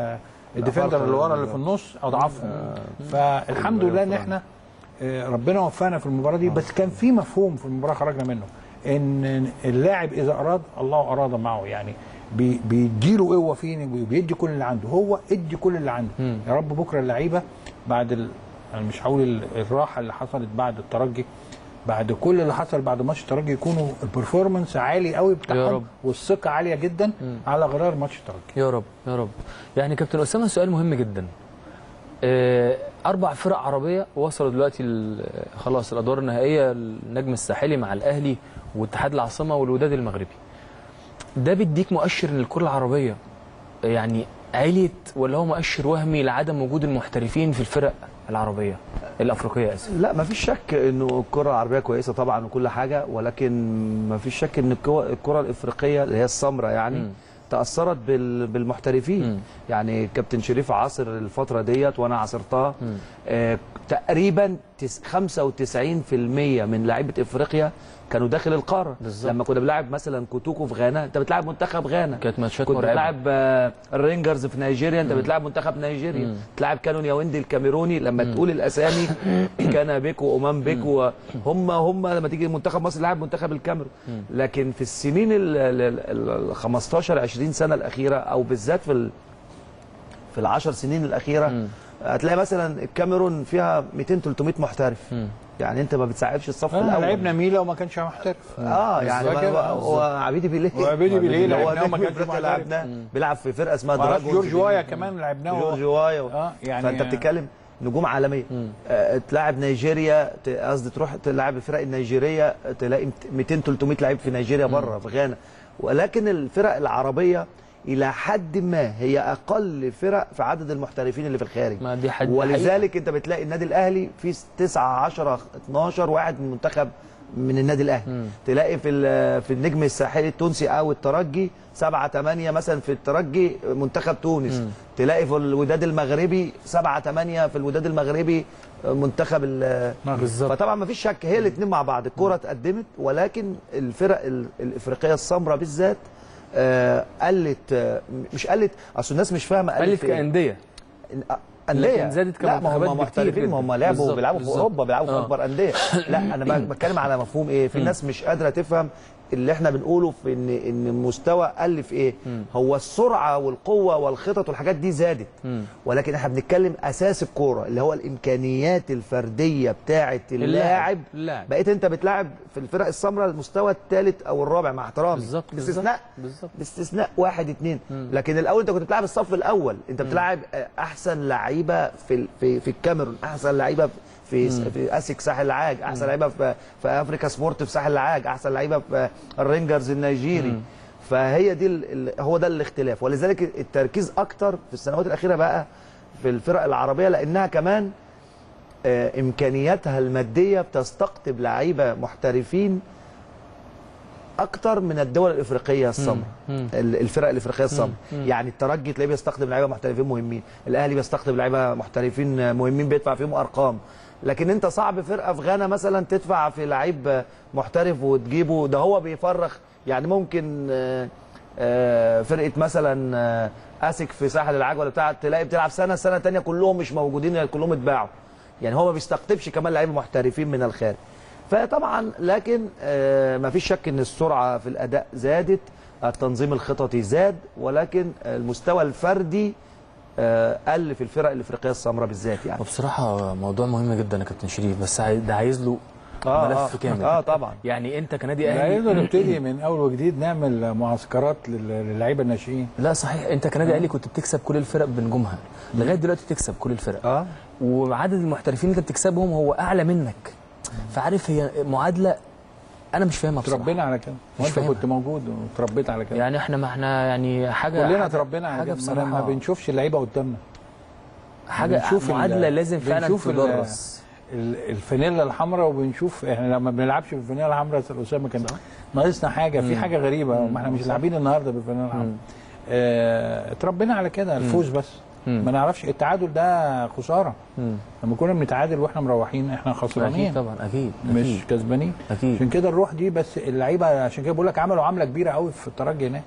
ال defender اللي ورا اللي في النص أضعفهم. فالحمد لله إن إحنا آه، ربنا وفقنا في المباراة دي. بس كان في مفهوم في المباراة خرجنا منه إن اللاعب إذا أراد الله أراد معه. يعني بي- بيديله قوه فيه وبيدي كل اللي عنده. هو ادي كل اللي عنده. يا رب بكرة اللعيبة بعد ال... أنا مش هقول ال- الراحة اللي حصلت بعد الترجي بعد كل اللي حصل بعد ماتش الترجي يكونوا ال performance عالي قوي يا بتاعهم رب. والثقة عالية جدا على غرار ماتش الترجي. يا رب يا رب. يعني كابتن أسامة سؤال مهم جدا. آه، أربع فرق عربية وصلوا دلوقتي خلاص الأدوار النهائية النجم الساحلي مع الأهلي واتحاد العاصمة والوداد المغربي ده بيديك مؤشر إن الكرة العربية يعني عليت ولا هو مؤشر وهمي لعدم وجود المحترفين في الفرق العربية الأفريقية آسف لا ما فيش شك إنه الكرة العربية كويسة طبعا وكل حاجة ولكن ما فيش شك إن الكرة الإفريقية اللي هي السمراء يعني مم. تأثرت بال- بالمحترفين. مم. يعني كابتن شريف عاصر الفترة ديت وأنا عاصرتها. آه تقريبا تس- 95% من لعيبة إفريقيا كانوا داخل القارة. بالظبط. لما كنا بنلعب مثلا كوتوكو في غانا. أنت بتلعب منتخب غانا. كانت ماتشات كنت بتلعب آه، الرينجرز في نيجيريا. أنت بتلعب منتخب نيجيريا. تلعب كانون ياوندي الكاميروني. لما تقول الأسامي [coughs] كان بيكو وأومان بيكو هم هم لما تيجي منتخب مصر لعب منتخب الكاميرون. لكن في السنين ال ال- ال 15 20 سنة الأخيرة أو بالذات في ال في العشر سنين الأخيرة هتلاقي مثلا الكاميرون فيها 200 300 محترف. يعني انت ما بتساعدش الصف آه الأول. لعبنا ميلا وما كانش محترف. آه يعني بالظبط ما- كده. هو عبيدي بيليه وعبيدي بيليه لعبناه وما كانش. لعبناه. بيلعب في فرقة اسمها وعرف دراجونز جورج وايا كمان لعبناه. جورج وايا. آه يعني فأنت بتتكلم نجوم عالمية. آه، تلاعب نيجيريا قصدي تروح تلعب الفرق النيجيرية تلاقي 200 300 لعيب في نيجيريا بره في غانا. ولكن الفرق العربية إلى حد ما هي أقل فرق في عدد المحترفين اللي في الخارج. ما دي حد ولذلك أنت بتلاقي النادي الأهلي فيه 9 10 12 واحد من منتخب من النادي الأهلي. تلاقي في في النجم الساحلي التونسي أو الترجي سبعة ثمانية مثلا في الترجي منتخب تونس. تلاقي في الوداد المغربي سبعة ثمانية في الوداد المغربي منتخب ال- بالظبط. فطبعا ما فيش شك هي الاثنين مع بعض. الكرة اتقدمت ولكن الفرق ال- الإفريقية السمراء بالذات قلت آه، مش قلت أصل الناس مش فاهمة قلت في إيه. كأندية أندية لكن زادت لا ما كمنتخبات هم محترفين ما هم. لعبوا بيلعبوا في. أوروبا بيلعبوا في آه. أكبر أندية لا أنا [clears throat] بتكلم على مفهوم إيه في ناس مش قادرة تفهم اللي إحنا بنقوله في ان إن المستوى قل في إيه؟ هو السرعة والقوة والخطط والحاجات دي زادت. ولكن إحنا بنتكلم أساس الكورة اللي هو الإمكانيات الفردية بتاعه اللاعب اللاعب. بقيت أنت بتلاعب في الفرق السمراء المستوى الثالث أو الرابع مع احترامي. بالظبط، باستثناء بالظبط. باستثناء واحد اتنين. لكن الأول أنت كنت بتلعب الصف الأول. أنت بتلعب أحسن لعيبة في في في الكاميرون أحسن لعيبة في في اسك ساحل العاج أحسن لعيبة في في أفريكا سبورت في ساحل العاج أحسن لعيبة في الرينجرز النيجيري. فهي دي ال- هو ده الاختلاف. ولذلك التركيز أكتر في السنوات الأخيرة بقى في الفرق العربية لأنها كمان آه، إمكانياتها المادية بتستقطب لعيبة محترفين أكتر من الدول الإفريقية السمراء ال- الفرق الإفريقية السمراء يعني الترجي تلاقيه بيستقطب لعيبة محترفين مهمين. الأهلي بيستقطب لعيبة محترفين مهمين بيدفع فيهم أرقام. لكن انت صعب فرقة في غانا مثلا تدفع في لعيب محترف وتجيبه ده هو بيفرخ. يعني ممكن آه، آه، فرقة مثلا آه، اسك في ساحل العاج ولا بتاع تلاقي بتلعب سنة سنة تانية كلهم مش موجودين كلهم اتباعوا. يعني هو ما بيستقطبش كمان لعيبه محترفين من الخارج. فطبعا لكن ما فيش شك إن السرعة في الأداء زادت التنظيم الخططي زاد ولكن المستوى الفردي آه، قل في الفرق الافريقيه السمراء بالذات يعني. وبصراحة موضوع مهم جدا يا كابتن شريف بس ده عايز له آه، ملف آه. كامل. آه طبعا. يعني أنت كنادي أهلي نبتدي [coughs] من أول وجديد نعمل معسكرات لل- للعيبة الناشئين. لا صحيح. أنت كنادي أهلي كنت بتكسب كل الفرق بنجومها. لغاية دلوقتي تكسب كل الفرق. آه. وعدد المحترفين اللي أنت بتكسبهم هو أعلى منك. فعارف هي معادلة أنا مش فاهمها بصراحة. تربينا على كده. وأنت. كنت موجود وتربيت على كده. يعني إحنا ما إحنا يعني حاجة كلنا تربينا على كده. ما- ما بصراحه بنشوفش اللعيبة قدامنا. حاجة بنشوف معادلة لازم فعلا تدرس ال- الفانيلا الحمراء وبنشوف إحنا لما بنلعبش بالفانيلا الحمراء يا أسامة كان ناقصنا حاجة. في حاجة غريبة. ما إحنا مش لاعبين النهارده بالفانيلا الحمراء. آه، اتربينا على كده. الفوز بس. ما نعرفش. التعادل ده خسارة. لما كنا بنتعادل وإحنا مروحين إحنا أكيد خسرانين طبعا أكيد مش أكيد. كسبانين. أكيد. عشان كده الروح دي بس اللعيبة عشان كده بقول لك عملوا عملة كبيرة قوي في الترجي هناك.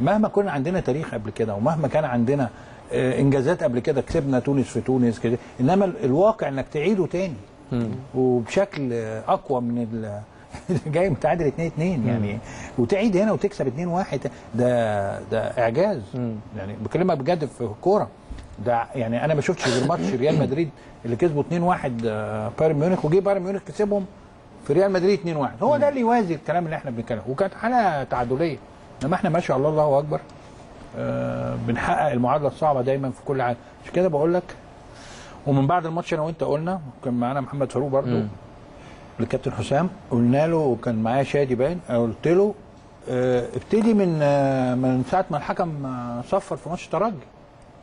مهما كنا عندنا تاريخ قبل كده ومهما كان عندنا آه، إنجازات قبل كده كسبنا تونس في تونس كده. إنما ال- الواقع إنك تعيده تاني. وبشكل آه، أقوى من ال- [laughs] جاي متعادل 2 2 يعني. وتعيد هنا وتكسب 2 1 ده ده إعجاز. يعني بكلمك بجد في الكوره ده يعني أنا ما شفتش غير ماتش ريال مدريد اللي كسبوا 2 1 بايرن ميونخ وجي بايرن ميونخ كسبهم في ريال مدريد 2 1 هو ده اللي يوازي الكلام اللي إحنا بنتكلم. وكانت حالة تعادلية. إنما إحنا ما شاء الله الله أكبر آه، بنحقق المعادلة الصعبة دايما في كل عام عشان كده بقول لك ومن بعد الماتش أنا وأنت قلنا كان معانا محمد فاروق برضو الكابتن حسام قلنا له وكان معايا شادي باين قلت له آه، ابتدي من آه، من ساعة ما الحكم آه، صفر في ماتش الترجي.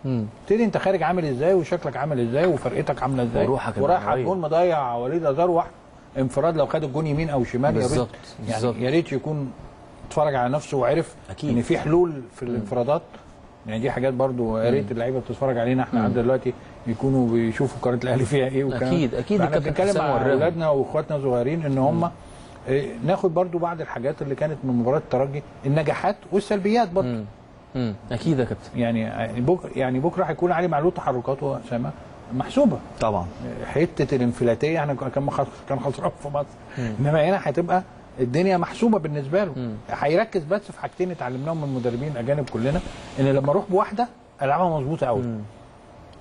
ابتدي انت خارج عامل إزاي وشكلك عامل إزاي وفرقتك عاملة إزاي؟ وروحك ورايح على. الجون مضيع وليد ازار واحد انفراد لو خد الجون يمين أو شمال يا ريت يعني. يا ريت يكون اتفرج على نفسه وعرف أكيد. إن في حلول في الانفرادات. يعني دي حاجات برضو يا ريت اللعيبة بتتفرج علينا. إحنا عندنا دلوقتي يكونوا بيشوفوا قناه الأهلي فيها إيه أكيد- أكيد. فإحنا الكابتن بنتكلم وراهم. أولادنا وإخواتنا صغيرين إن هم إيه، ناخد برضو بعض الحاجات اللي كانت من مباراة الترجي النجاحات والسلبيات برضو. مم. مم. أكيد يا كابتن. يعني يعني بكرة يعني بكرة هيكون علي معلول تحركاته اسامه محسوبة. طبعا. حتة الانفلاتية إحنا كان خس- كان خسران في مصر. إنما هنا هتبقى الدنيا محسوبة بالنسبة له. هيركز بس في حاجتين اتعلمناهم من المدربين الأجانب كلنا إن لما أروح بواحدة ألعبها مظبوطة قوي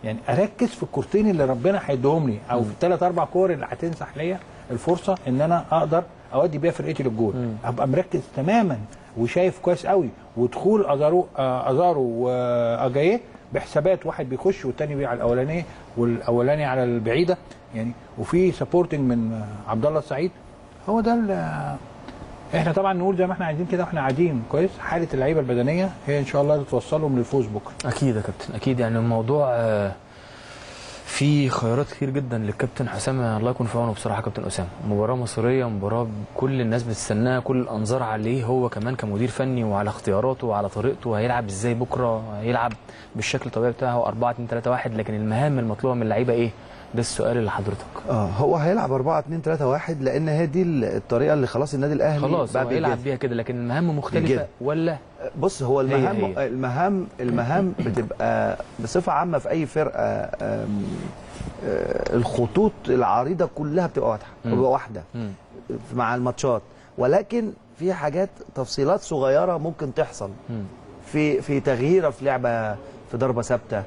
يعني أركز في الكورتين اللي ربنا هيديهم لي أو في الثلاث أربع كور اللي هتنسح ليا الفرصة إن أنا أقدر أودي بيها فرقتي للجول. أبقى مركز تماما وشايف كويس قوي ودخول أزارو أزارو وأجايه بحسابات واحد بيخش والتاني على الأولانية والاولاني على البعيدة يعني وفي سبورتنج من عبد الله السعيد. هو ده إحنا طبعا نقول زي ما إحنا عايزين كده وإحنا قاعدين كويس حالة اللعيبة البدنية هي إن شاء الله توصلهم للفوز بكرة. أكيد يا كابتن أكيد يعني الموضوع آه، في خيارات كتير جدا للكابتن حسام. الله يكون في عونه بصراحة كابتن اسامه مباراة مصريه مباراة كل الناس بتستناها كل الأنظار عليه هو كمان كمدير فني وعلى اختياراته وعلى طريقته. هيلعب إزاي بكرة؟ هيلعب بالشكل الطبيعي بتاعه. 4 2 3 1 لكن المهام المطلوبة من اللعيبة إيه؟ ده السؤال اللي حضرتك آه هو هيلعب 4 2 3 1 لأن هي دي الطريقة اللي خلاص النادي الأهلي خلاص بقى بيجهز. بيها كده لكن المهام مختلفة بيجهز. ولا بص هو هي- المهام هي. المهام المهام بتبقى بصفة عامة في أي فرقة آه، الخطوط العريضة كلها بتبقى واضحة بتبقى واحدة. مع الماتشات ولكن في حاجات تفصيلات صغيرة ممكن تحصل. في في تغييرة في لعبة في ضربة ثابتة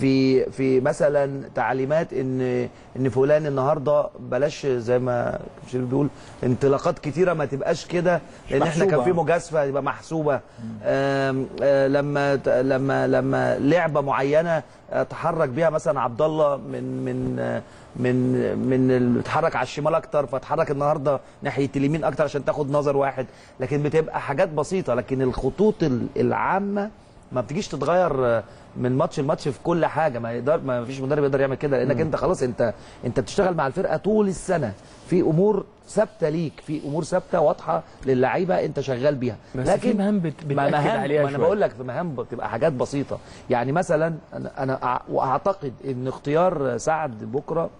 في في مثلا تعليمات إن إن فلان النهارده بلاش زي ما شريف بيقول انطلاقات كتيرة ما تبقاش كده لأن إحنا كان. في مجازفة يبقى محسوبة. آم، آه، لما لما لما لعبة معينة تحرك بيها مثلا عبد الله من من من من اتحرك على الشمال أكتر فتحرك النهارده ناحية اليمين أكتر عشان تاخد نظر واحد. لكن بتبقى حاجات بسيطة لكن الخطوط ال- العامة ما بتجيش تتغير آه، من ماتش لماتش في كل حاجة. ما يقدر ما فيش مدرب يقدر يعمل كده لأنك أنت خلاص انت أنت بتشتغل مع الفرقة طول السنة. في أمور ثابتة ليك في أمور ثابتة واضحة للعيبة أنت شغال بيها. بس في مهام بت- ما بتأكد مهام عليها ما أنا. بقول لك في مهام بتبقى حاجات بسيطة. يعني مثلا أنا أنا وأعتقد إن اختيار سعد بكرة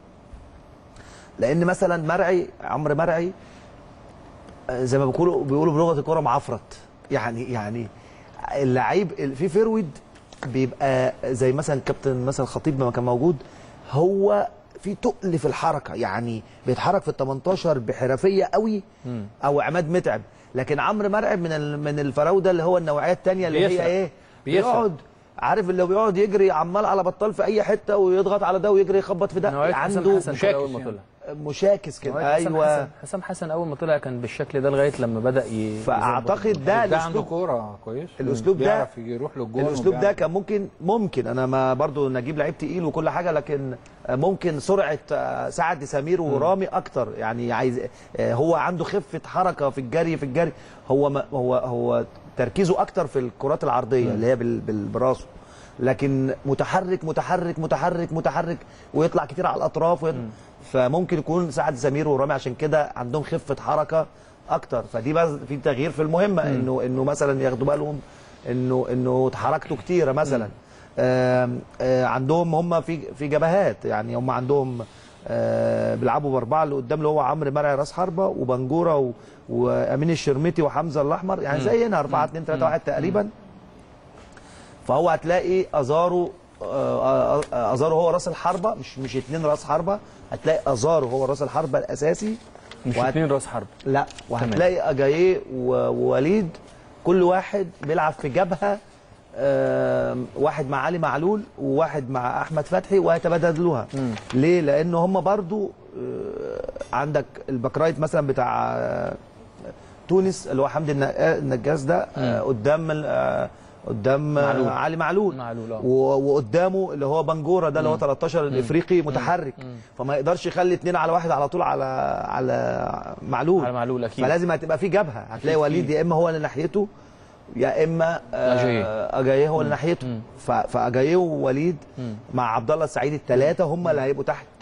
لأن مثلا مرعي عمرو مرعي آه، زي ما بيقولوا بيقولوا بلغة الكورة معفرت. يعني يعني اللعيب ال- في فيرويد بيبقى زي مثلا كابتن مثلا خطيب لما كان موجود هو في تقل في الحركة يعني بيتحرك في ال 18 بحرفية قوي أو عماد متعب لكن عمرو مرعب من من الفراودة اللي هو النوعية الثانية اللي هي بيسرق. إيه. بيقعد عارف اللي بيقعد يجري عمال على بطال في أي حتة ويضغط على ده ويجري يخبط في ده؟ عنده حسن كده أول ما يعني. طلع. مشاكس كده. أيوه. حسن حسام حسن أول ما طلع كان بالشكل ده لغاية لما بدأ ي... فأعتقد ده ده عنده الاسلوب كورة كويس. الأسلوب ده- بيعرف يروح للجول الأسلوب ده كان ممكن ممكن. أنا ما برضو نجيب لعيب تقيل وكل حاجة لكن ممكن سرعة آه، سعد سمير ورامي أكتر. يعني عايز آه، هو عنده خفة حركة في الجري في الجري. هو ما هو هو تركيزه أكتر في الكرات العرضية اللي هي براسه لكن متحرك متحرك متحرك متحرك ويطلع كتير على الأطراف ويطلع فممكن يكون سعد سمير ورامي عشان كده عندهم خفة حركة أكتر. فدي بقى في تغيير في المهمة انه إنه مثلا ياخدوا بالهم انه إنه حركته كتيره مثلا. آه، عندهم هم في في جبهات. يعني هم عندهم آه، بيلعبوا بأربعة اللي قدام اللي هو عمرو مرعي راس حربة وبنجورة وأمين الشرمتي وحمزة الأحمر يعني زي هنا 4 2 3 1 تقريبا. فهو هتلاقي أزارو آه، آه، أزارو هو راس الحربة مش مش اتنين راس حربة هتلاقي أزارو هو راس الحربة الأساسي. مش وهت- اثنين راس حرب لا وهتلاقي أجاييه ووليد كل واحد بيلعب في جبهة واحد مع علي معلول وواحد مع أحمد فتحي ويتبادلوها. ليه؟ لأن هم برضو آه، عندك ال back right مثلا بتاع تونس اللي هو حمدي النقا- النجاز ده آه، قدام آه، قدام معلول. معلول. علي معلول, معلول، آه. وقدامه اللي هو بنجوره ده اللي هو 13 الإفريقي متحرك. فما يقدرش يخلي اتنين على واحد على طول على على معلول. على معلول أكيد. فلازم هتبقى في جبهة. هتلاقي وليد يا إما هو اللي ناحيته يا إما. آه، أجاييه هو اللي ناحيته. ف- فأجاييه ووليد مع عبد الله السعيد الثلاثه هم اللي هيبقوا تحت. آه،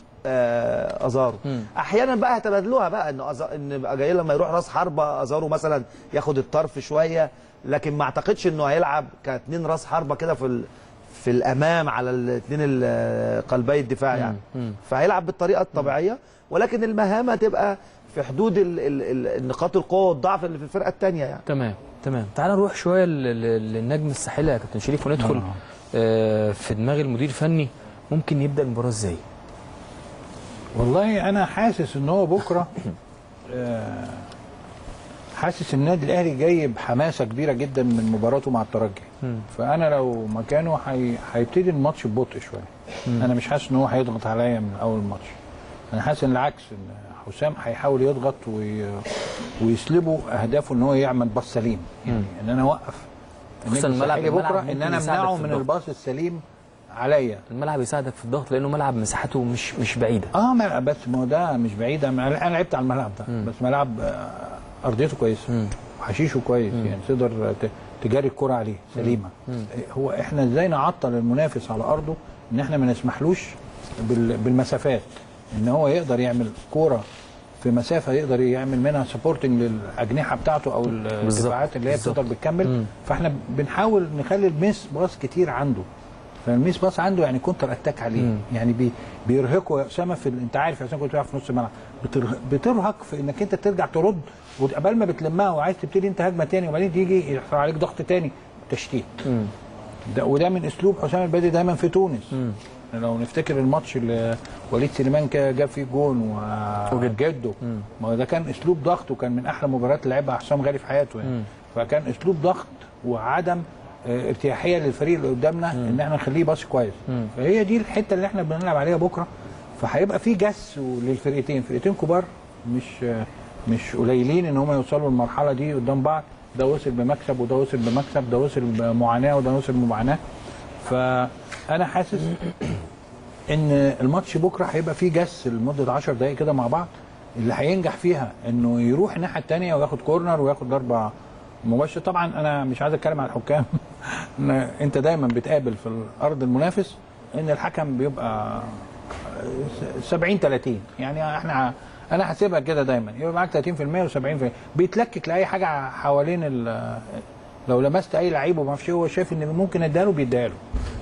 أزارو. أحيانا بقى هتبادلوها بقى ان أز- إن اجاييه لما يروح راس حربة أزارو مثلا ياخد الطرف شوية لكن ما أعتقدش إنه هيلعب كاتنين راس حربة كده في ال... في الأمام على الاثنين قلبي الدفاع يعني. فهيلعب بالطريقة الطبيعية ولكن المهام هتبقى في حدود ال... ال... ال... النقاط القوة والضعف اللي في الفرقة الثانية يعني. تمام تمام. تعال نروح شوية لل- لل- للنجم الساحلي يا كابتن شريف وندخل آه. آه في دماغ المدير الفني. ممكن يبدأ المباراة إزاي؟ والله أنا حاسس إن هو بكرة [laughs] آه، حاسس النادي الأهلي جاي بحماسه كبيرة جدا من مباراته مع الترجي. فأنا لو مكانه هي- هيبتدي الماتش ببطء شوية. أنا مش حاسس إن هو هيضغط عليا من أول الماتش. أنا حاسس إن العكس إن حسام هيحاول يضغط وي... ويسلبه أهدافه إن هو يعمل باص سليم. يعني إن أنا أوقف. خصوصاً الملعب- بكرة إن أنا أمنعه من. الباص السليم عليا. الملعب يساعدك في الضغط لأنه ملعب مساحته مش مش بعيدة. آه بس ما ده مش بعيد أنا لعبت على الملعب ده. بس ملعب آه، أرضيته كويسه وحشيشه كويس. يعني تقدر تجاري الكرة عليه سليمة. هو إحنا إزاي نعطل المنافس على أرضه إن إحنا ما نسمحلوش بال- بالمسافات؟ إن هو يقدر يعمل كورة في مسافة يقدر يعمل منها سبورتنج للأجنحة بتاعته أو الدفاعات اللي هي. بتقدر بتكمل. فإحنا بنحاول نخلي الميس باص كتير عنده. فال miss pass عنده يعني counter attack عليه. يعني بي بيرهقه يا أسامة في ال- أنت عارف يا أسامة كنت بتلعب في نص الملعب. بترهق, بترهق في إنك أنت ترجع ترد وقبل ما بتلمها وعايز تبتدي أنت هجمة تاني وبعدين تيجي يحصل عليك ضغط تاني. تشتيت. ده وده من أسلوب حسام البدري دايما في تونس. لو نفتكر الماتش اللي وليد سليمان جاب فيه جون و- وجده. ما ده كان أسلوب ضغط وكان من أحلى مباريات اللي لعبها حسام غالي في حياته يعني. فكان أسلوب ضغط وعدم ارتياحية للفريق اللي قدامنا إن إحنا نخليه باص كويس. فهي دي الحتة اللي إحنا بنلعب عليها بكرة. فهيبقى في جس للفرقتين. فرقتين كبار مش مش قليلين إن هم يوصلوا للمرحلة دي قدام بعض. ده وصل بمكسب وده وصل بمكسب. ده وصل بمعاناة وده وصل بمعاناة. فأنا حاسس إن الماتش بكرة هيبقى فيه جس لمدة 10 دقائق كده مع بعض. اللي هينجح فيها إنه يروح الناحية الثانية وياخد كورنر وياخد ضربه مباشره طبعا أنا مش عايز أتكلم على الحكام. [laughs] أنت دايما بتقابل في الأرض المنافس إن الحكم بيبقى 70 30 يعني إحنا أنا حاسبها كده دايما. يبقى معاك 30% و70% بيتلكك لأي حاجة حوالين ال- لو لمست أي لعيب وما أعرفش إيه، هو شايف إن ممكن اديها له بيديها له.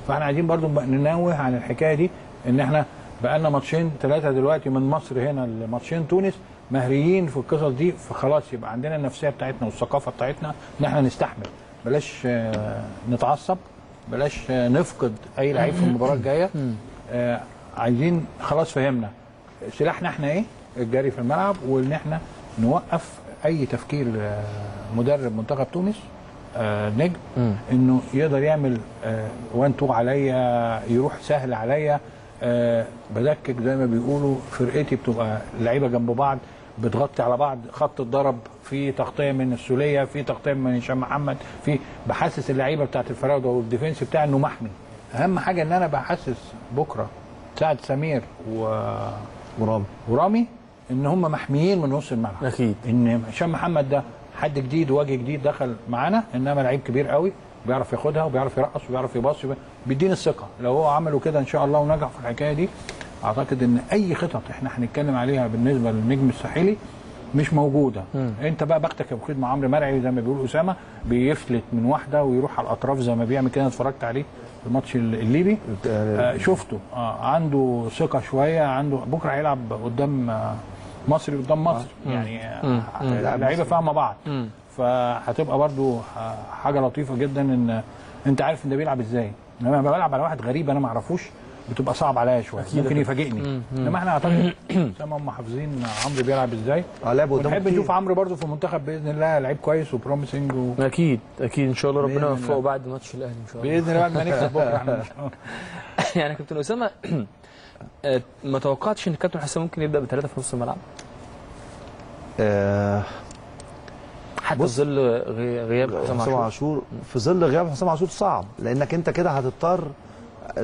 فإحنا عايزين برضو ننوه عن الحكاية دي إن إحنا بقى لنا ماتشين ثلاثة دلوقتي من مصر هنا لماتشين تونس. مهريين في القصص دي فخلاص يبقى عندنا النفسية بتاعتنا والثقافة بتاعتنا إن إحنا نستحمل. بلاش آه، نتعصب بلاش آه، نفقد أي لعيب في المباراة الجاية. آه، عايزين خلاص فهمنا. سلاحنا إحنا إيه؟ الجري في الملعب وإن إحنا نوقف أي تفكير مدرب منتخب تونس آه، نجم إنه يقدر يعمل آه، one two عليا يروح سهل عليا. آه، بدكك زي ما بيقولوا فرقتي بتبقى لعيبة جنب بعض بتغطي على بعض خط الضرب في تغطية من السولية في تغطية من هشام محمد في بحسس اللعيبة بتاعت الفراوده وال defense بتاعي إنه محمي. أهم حاجة إن أنا بحسس بكرة سعد سمير و مرام ورامي إن هم محميين من نص الملعب. أكيد. إن هشام محمد ده حد جديد وجه جديد دخل معانا إنما لعيب كبير قوي. بيعرف ياخدها وبيعرف يرقص وبيعرف يباص بيديني الثقة. لو هو عملوا كده إن شاء الله ونجح في الحكاية دي أعتقد إن أي خطط إحنا هنتكلم عليها بالنسبة للنجم الساحلي مش موجودة. أنت بقى بختك يا أبو خالد مع عمرو مرعي زي ما بيقول أسامة بيفلت من واحدة ويروح على الأطراف زي ما بيعمل كده. اتفرجت عليه في الماتش الليبي. آه شفته. آه عنده ثقة شوية عنده بكرة هيلعب قدام آه مصري قدام مصر. يعني آه اللعيبه فاهمة بعض. فهتبقى برضو آه، حاجة لطيفة جدا إن أنت عارف إن ده بيلعب إزاي. إنما لما بلعب على واحد غريب أنا ما اعرفوش بتبقى صعب عليا شوية. ممكن يفاجئني. إنما إحنا اعتقد [clears throat] زي ما هم حافظين عمرو بيلعب إزاي. آه لعبوا قدامه ونحب. نشوف عمرو برضو في المنتخب بإذن الله لعيب كويس وبروميسنج و... أكيد أكيد. إن شاء الله ربنا يوفقه. بعد ماتش الأهلي إن شاء الله. بإذن الله بعد ما [laughs] نكسب بكرة إحنا. [laughs] يعني كابتن أسامة [clears throat] آه، ما توقعتش إن الكابتن حسام ممكن يبدأ بثلاثة في نص الملعب؟ آه حتى في ظل غي- غياب حسام عاشور عاشور في ظل غياب حسام عاشور صعب لأنك أنت كده هتضطر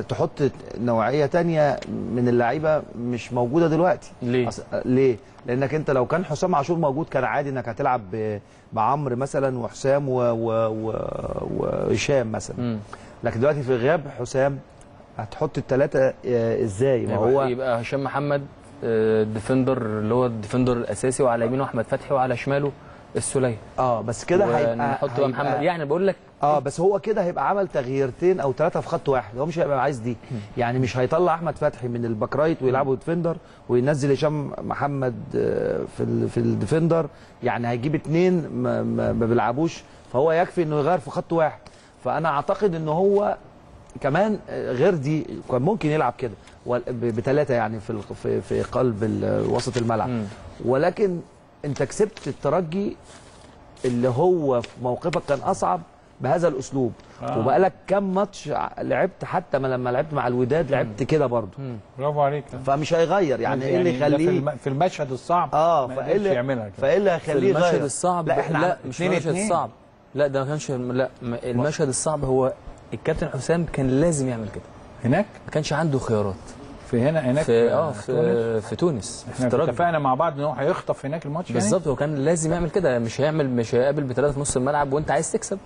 تحط نوعية تانية من اللعيبة مش موجودة دلوقتي ليه؟ أص- ليه؟ لأنك أنت لو كان حسام عاشور موجود كان عادي إنك هتلعب ب- بعمرو مثلا وحسام و- و- و- وهشام مثلا مم. لكن دلوقتي في غياب حسام هتحط الثلاثه إزاي ما هو يبقى هشام محمد آه، defender اللي هو ال defender الأساسي وعلى يمينه أحمد فتحي وعلى شماله السوليه آه بس كده هيبقى نحط بقى محمد. يعني بقول لك آه بس هو كده هيبقى عمل تغييرتين أو ثلاثة في خط واحد. هو مش هيبقى عايز دي. يعني مش هيطلع أحمد فتحي من ال back right ويلعبه defender وينزل هشام محمد آه، في في ال defender. يعني هيجيب اثنين ما, ما, بيلعبوش. فهو يكفي إنه يغير في خط واحد. فأنا أعتقد إن هو كمان آه، غير دي كان ممكن يلعب كده. بثلاثه يعني في في قلب وسط الملعب. ولكن انت كسبت الترجي اللي هو في موقفك كان أصعب بهذا الأسلوب. آه. وبقالك كام ماتش لعبت حتى ما لما لعبت مع الوداد لعبت كده برضه. برافو عليك. فمش هيغير. يعني إيه اللي في يخليه في المشهد الصعب. آه فإيه اللي يعملها كده. فإيه اللي في هيخليه المشهد يغير الصعب لا إحنا لا مش المشهد اتنين. الصعب. لا ده ما كانش لا المشهد الصعب هو الكابتن حسام كان لازم يعمل كده. هناك؟ ما كانش عنده خيارات. في هنا هناك في آه تونس. في في تونس إحنا اتفقنا مع بعض إن هو هيخطف هناك الماتش يعني؟ بالظبط هو كان لازم يعمل كده مش هيعمل مش هيقابل بثلاثه في نص الملعب وأنت عايز تكسب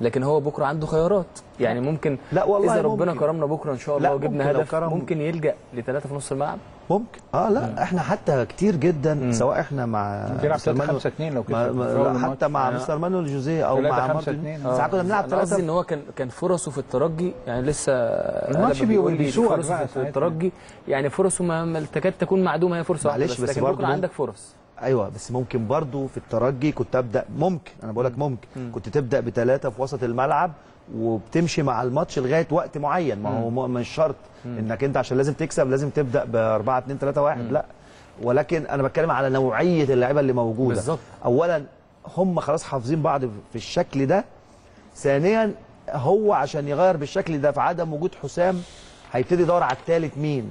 لكن هو بكرة عنده خيارات يعني ممكن لا والله إذا ربنا ممكن. كرمنا بكرة إن شاء الله وجبنا هدف ممكن يلجأ لثلاثه في نص الملعب ممكن. آه لا إحنا حتى كتير جدا سواء إحنا مع بيلعب مستر 3 مانويل- 5 2 لو كده. ما. حتى مع يعني مستر مانويل جوزيه أو مع خمسة مارتن. اتنين. ساعات كنا بنلعب أنا قصدي ثلاثة إن هو كان كان فرصه في الترجي يعني لسه الماتش أنا بيقول لي بيسوقك فرصة في. الترجي. يعني فرصه ما تكاد تكون معدومة هي فرصة واحدة معلش، بس بس لكن برضه بكره عندك فرص. أيوه بس ممكن برضو في الترجي كنت أبدأ ممكن أنا بقول لك ممكن. كنت تبدأ بثلاثه في وسط الملعب وبتمشي مع الماتش لغاية وقت معين. ما هو مش شرط انك انت عشان لازم تكسب لازم تبدأ ب 4 2 3 1 لا. ولكن أنا بتكلم على نوعية اللعيبة اللي موجودة. بالظبط. اولا هم خلاص حافظين بعض في الشكل ده. ثانيا هو عشان يغير بالشكل ده في عدم وجود حسام هيبتدي يدور على الثالث مين.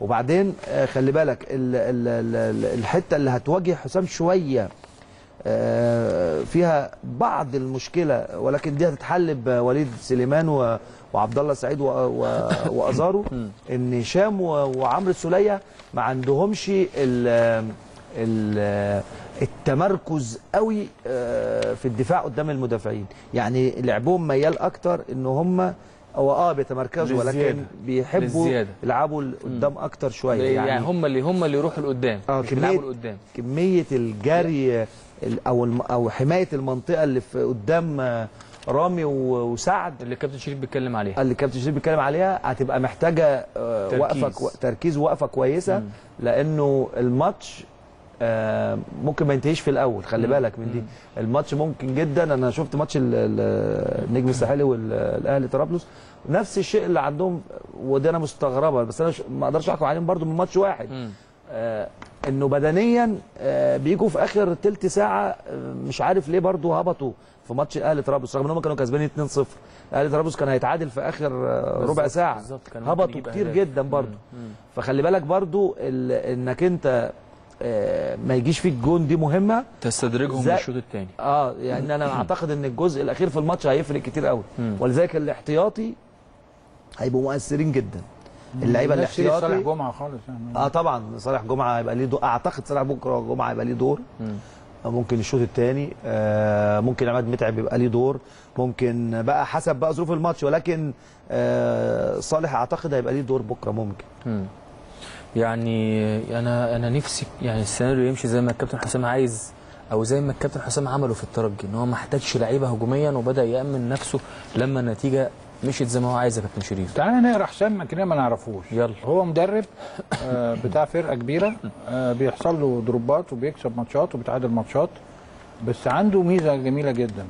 وبعدين آه، خلي بالك ال ال ال ال- الحتة اللي هتواجه حسام شوية فيها بعض المشكلة ولكن دي هتتحل بوليد سليمان وعبد الله سعيد [laughs] وأزارو إن هشام وعمرو السوليه ما عندهمش ال ال التمركز قوي آه، في الدفاع قدام المدافعين. يعني لعبهم ميال أكتر إن هم هو آه بيتمركزوا ولكن. بيحبوا بالزيادة. يلعبوا قدام أكتر شوية. يعني, يعني هم اللي هم اللي يروحوا لقدام كميه بيلعبوا لقدام. كمية الجري ال- أو أو حماية المنطقة اللي في قدام آه، رامي وسعد. اللي كابتن شريف بيتكلم عليها. اللي كابتن شريف بيتكلم عليها هتبقى محتاجة آه، تركيز. وقفة كو... تركيز وقفه كويسة لأنه الماتش آه، ممكن ما ينتهيش في الأول خلي بالك من دي. الماتش ممكن جدا. أنا شفت ماتش ال- ال- النجم الساحلي والاهلي طرابلس. نفس الشيء اللي عندهم وده أنا مستغربه بس أنا ما أقدرش أحكم عليهم برضو من ماتش واحد. مم. آه انه بدنيا آه بيجوا في آخر تلت ساعة آه مش عارف ليه برضو هبطوا في ماتش الاهلي طرابلس رغم إن هم كانوا كسبانين 2-0 الاهلي طرابلس كان هيتعادل في آخر آه ربع ساعة. هبطوا كتير. جدا برضو. فخلي بالك برضو ال- إنك أنت آه ما يجيش فيك جون دي مهمة. تستدرجهم زي- للشوط الثاني آه يعني أنا أعتقد إن الجزء الأخير في الماتش هيفرق كتير قوي ولذلك الاحتياطي هيبقوا مؤثرين جدا. اللعيبة نفس صالح الاحتياطي. جمعة خالص يعني. آه طبعا صالح جمعة هيبقى ليه دور أعتقد صالح بكرة جمعة هيبقى ليه دور. ممكن الشوط الثاني آه ممكن عماد متعب يبقى ليه دور. ممكن بقى حسب بقى ظروف الماتش ولكن آه صالح أعتقد هيبقى ليه دور بكرة ممكن. يعني أنا أنا نفسي يعني السيناريو يمشي زي ما الكابتن حسام عايز أو زي ما الكابتن حسام عمله في الترجي إن هو ما احتاجش لعيبة هجوميا وبدأ يأمن نفسه لما النتيجة مشيت زي ما هو عايز يا كابتن شريف. تعالى نقرا حسام كده ما نعرفوش. يلا. هو مدرب آه، بتاع فرقة كبيرة آه، بيحصل له دروبات وبيكسب ماتشات وبيتعادل ماتشات بس عنده ميزة جميلة جدا.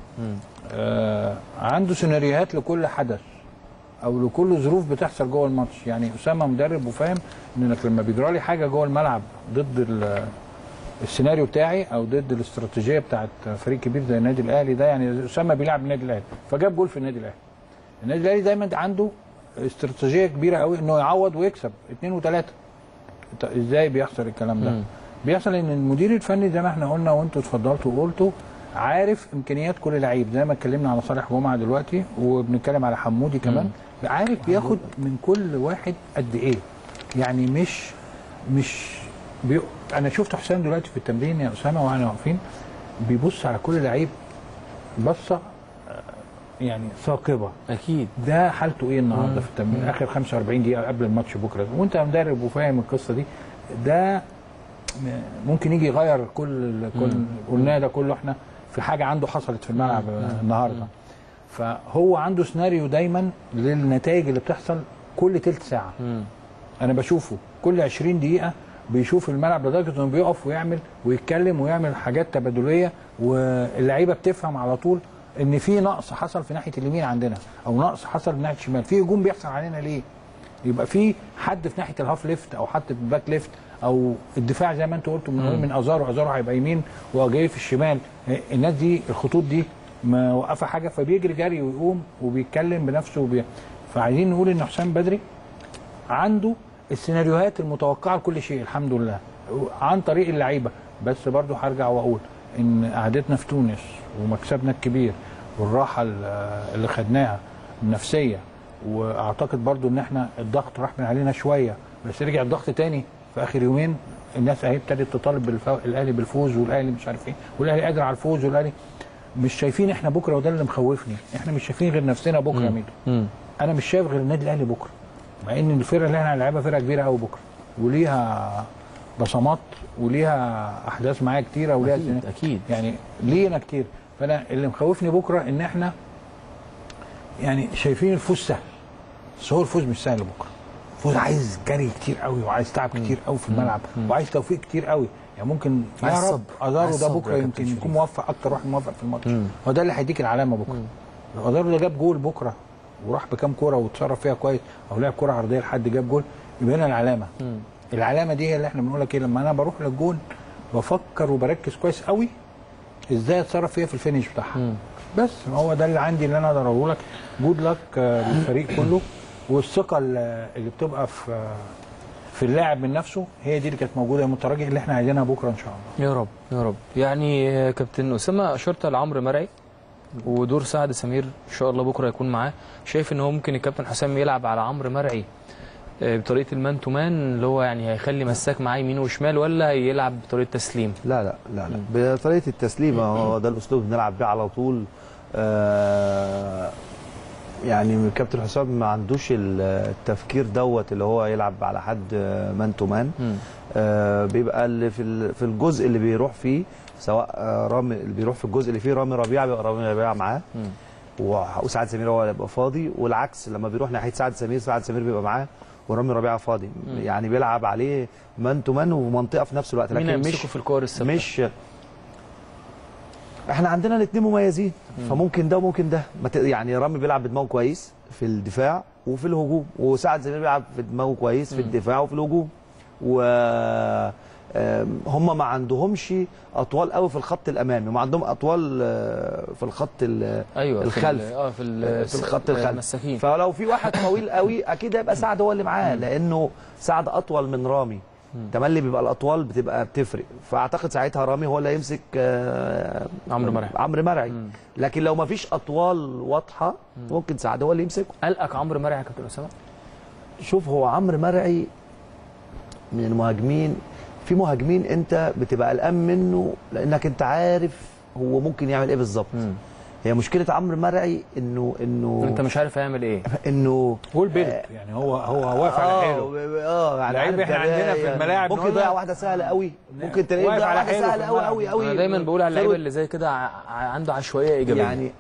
آه، عنده سيناريوهات لكل حدث أو لكل ظروف بتحصل جوه الماتش. يعني أسامة مدرب وفاهم إنك لما بيجرى لي حاجة جوه الملعب ضد ال- السيناريو بتاعي أو ضد الاستراتيجية بتاعت فريق كبير زي النادي الأهلي ده يعني أسامة بيلعب النادي الأهلي فجاب جول في النادي الأهلي. النادي الاهلي دايما عنده استراتيجية كبيرة قوي إنه يعوض ويكسب. اثنين وثلاثه إزاي بيحصل الكلام ده؟ مم. بيحصل إن المدير الفني زي ما إحنا قلنا وإنتوا اتفضلتوا وقلتوا عارف إمكانيات كل لعيب. زي ما اتكلمنا على صالح جمعة دلوقتي وبنتكلم على حمودي كمان. عارف بياخد من كل واحد قد إيه؟ يعني مش مش بي... أنا شفت حسام دلوقتي في التمرين يا أسامة وإحنا واقفين بيبص على كل لعيب بصة يعني ثاقبة. أكيد. ده حالته إيه النهارده في التمرين؟ آخر 45 دقيقة قبل الماتش بكرة. وأنت مدرب وفاهم القصة دي ده ممكن يجي يغير كل كل قلناه ده كله إحنا في حاجة عنده حصلت في الملعب النهارده. فهو عنده سيناريو دايما للنتائج اللي بتحصل كل تلت ساعة. مم. أنا بشوفه كل 20 دقيقة بيشوف الملعب لدرجة إنه بيقف ويعمل ويتكلم ويعمل حاجات تبادلية واللعيبة بتفهم على طول. إن في نقص حصل في ناحية اليمين عندنا أو نقص حصل في ناحية الشمال في هجوم بيحصل علينا ليه؟ يبقى في حد في ناحية ال half left أو حد في ال back left أو الدفاع زي ما أنتوا قلتوا من من ازارو ازارو هيبقى يمين وجاي في الشمال. الناس دي الخطوط دي موقفة حاجة فبيجري جري ويقوم وبيتكلم بنفسه وبي... فعايزين نقول إن حسام بدري عنده السيناريوهات المتوقعة لكل شيء الحمد لله عن طريق اللعيبة. بس برضو هرجع وأقول إن قعدتنا في تونس ومكسبنا الكبير والراحة ال- اللي خدناها النفسية. وأعتقد برضو إن إحنا الضغط راح من علينا شوية. بس رجع الضغط تاني في آخر يومين الناس أهي ابتدت تطالب بالفو... الأهلي بالفوز والأهلي مش عارف إيه والأهلي قادر على الفوز والأهلي. مش شايفين إحنا بكرة وده اللي مخوفني. إحنا مش شايفين غير نفسنا بكرة يا ميدو. أنا مش شايف غير النادي الأهلي بكرة. مع إن الفرقة اللي إحنا هنلعبها فرقة كبيرة قوي بكرة. وليها بصمات وليها أحداث معايا كتيرة وليها أكيد أكيد. يعني لينا كتير. فأنا اللي مخوفني بكرة إن إحنا يعني شايفين الفوز سهل. بس هو الفوز مش سهل بكرة. الفوز عايز جري كتير قوي وعايز تعب كتير قوي في الملعب وعايز توفيق كتير قوي. يعني ممكن يا رب. ازارو ده بكرة يمكن يكون. موفق أكتر واحد موفق في الماتش. هو ده اللي هيديك العلامة بكرة. لو ازارو ده جاب جول بكرة وراح بكام كورة وتصرف فيها كويس أو لعب كورة عرضية لحد جاب جول. يبقى هنا العلامة. العلامة دي هي اللي إحنا بنقول لك إيه لما أنا بروح للجول بفكر وبركز كويس قوي إزاي اتصرف فيها في ال finish بتاعها. بس هو ده اللي عندي اللي أنا أقدر اقوله لك. good luck للفريق كله. والثقة اللي بتبقى في آه، في اللاعب من نفسه هي دي اللي كانت موجودة الترجي اللي إحنا عايزينها بكرة إن شاء الله. يا رب يا رب. يعني آه، كابتن أسامة اشرت لعمرو مرعي ودور سعد سمير إن شاء الله بكرة يكون معاه. شايف إن هو ممكن الكابتن حسام يلعب على عمرو مرعي آه، بطريقة ال man to man اللي هو يعني هيخلي مساك معاه يمين وشمال ولا هيلعب بطريقة تسليم؟ لا لا لا لا. بطريقة التسليم هو ده الأسلوب. اللي بنلعب بيه على طول. آه يعني الكابتن حسام ما عندوش التفكير دوت اللي هو يلعب على حد man to man. آه بيبقى اللي في في الجزء اللي بيروح فيه سواء آه رامي اللي بيروح في الجزء اللي فيه رامي ربيعه بيبقى رامي ربيعه معاه. وسعد سمير هو اللي بيبقى فاضي. والعكس لما بيروح ناحية سعد سمير سعد سمير بيبقى معاه. ورامي ربيعة فاضي. يعني بيلعب عليه man to man ومنطقة في نفس الوقت. لكن مش في الكور الثابته مش إحنا عندنا الاثنين مميزين. فممكن ده وممكن ده. يعني رامي بيلعب بدماغه كويس في الدفاع وفي الهجوم. وسعد زمير بيلعب في دماغه كويس في الدفاع وفي الهجوم. و هم ما عندهمش أطوال قوي في الخط الأمامي هم عندهم أطوال آه، في الخط ال- أيوه في الخلف. ال- آه في ال- في الخط الخلفي فلو في واحد طويل قوي أكيد هيبقى سعد هو اللي معاه لأنه سعد أطول من رامي. تملي بيبقى الأطوال بتبقى بتفرق. فأعتقد ساعتها رامي هو اللي هيمسك آه، عمرو مرعي. عمرو مرعي. لكن لو ما فيش أطوال واضحة ممكن سعد هو اللي يمسكه. قلقك عمرو مرعي يا كابتن أسامة؟ شوف هو عمرو مرعي من المهاجمين في مهاجمين انت بتبقى قلقان منه لانك انت عارف هو ممكن يعمل إيه بالظبط. هي مشكلة عمرو مرعي انه انه انت مش عارف هيعمل إيه. انه جول بيلد يعني هو هو واقف على حيله. آه يعني لعيب عارف إحنا عندنا في الملاعب ممكن يضيع واحدة سهلة قوي. ممكن تلاقيه واقف يضيع على واحدة سهلة قوي. قوي قوي. أنا دايما بقول على اللعيبه. اللي زي كده عنده عشوائية إيجابية. يعني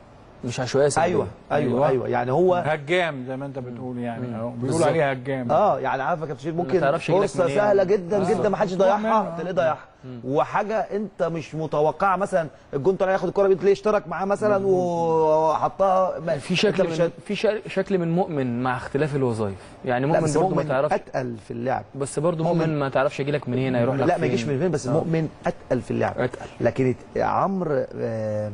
مش عشوائية سلبية أيوه أيوه أيوه يعني هو هجام زي ما أنت بتقول يعني أهو بيقولوا. عليه هجام آه يعني عارف يا كابتن ممكن فرصة. سهلة جدا آه. جدا ما حدش منه. يضيعها تلاقيه ضيعها وحاجة أنت مش متوقعة مثلا الجون طلع ياخد الكرة تلاقيه اشترك معاه مثلا وحطها في شكل مش من في شكل من مؤمن مع اختلاف الوظائف يعني مؤمن بس برضه ما مؤمن تعرفش أتقل في اللعب بس برضه مؤمن. مؤمن ما تعرفش يجي لك منين هيروح لك لا ما. يجيش من فين بس آه. مؤمن أتقل في اللعب أتقل. لكن عمرو آه،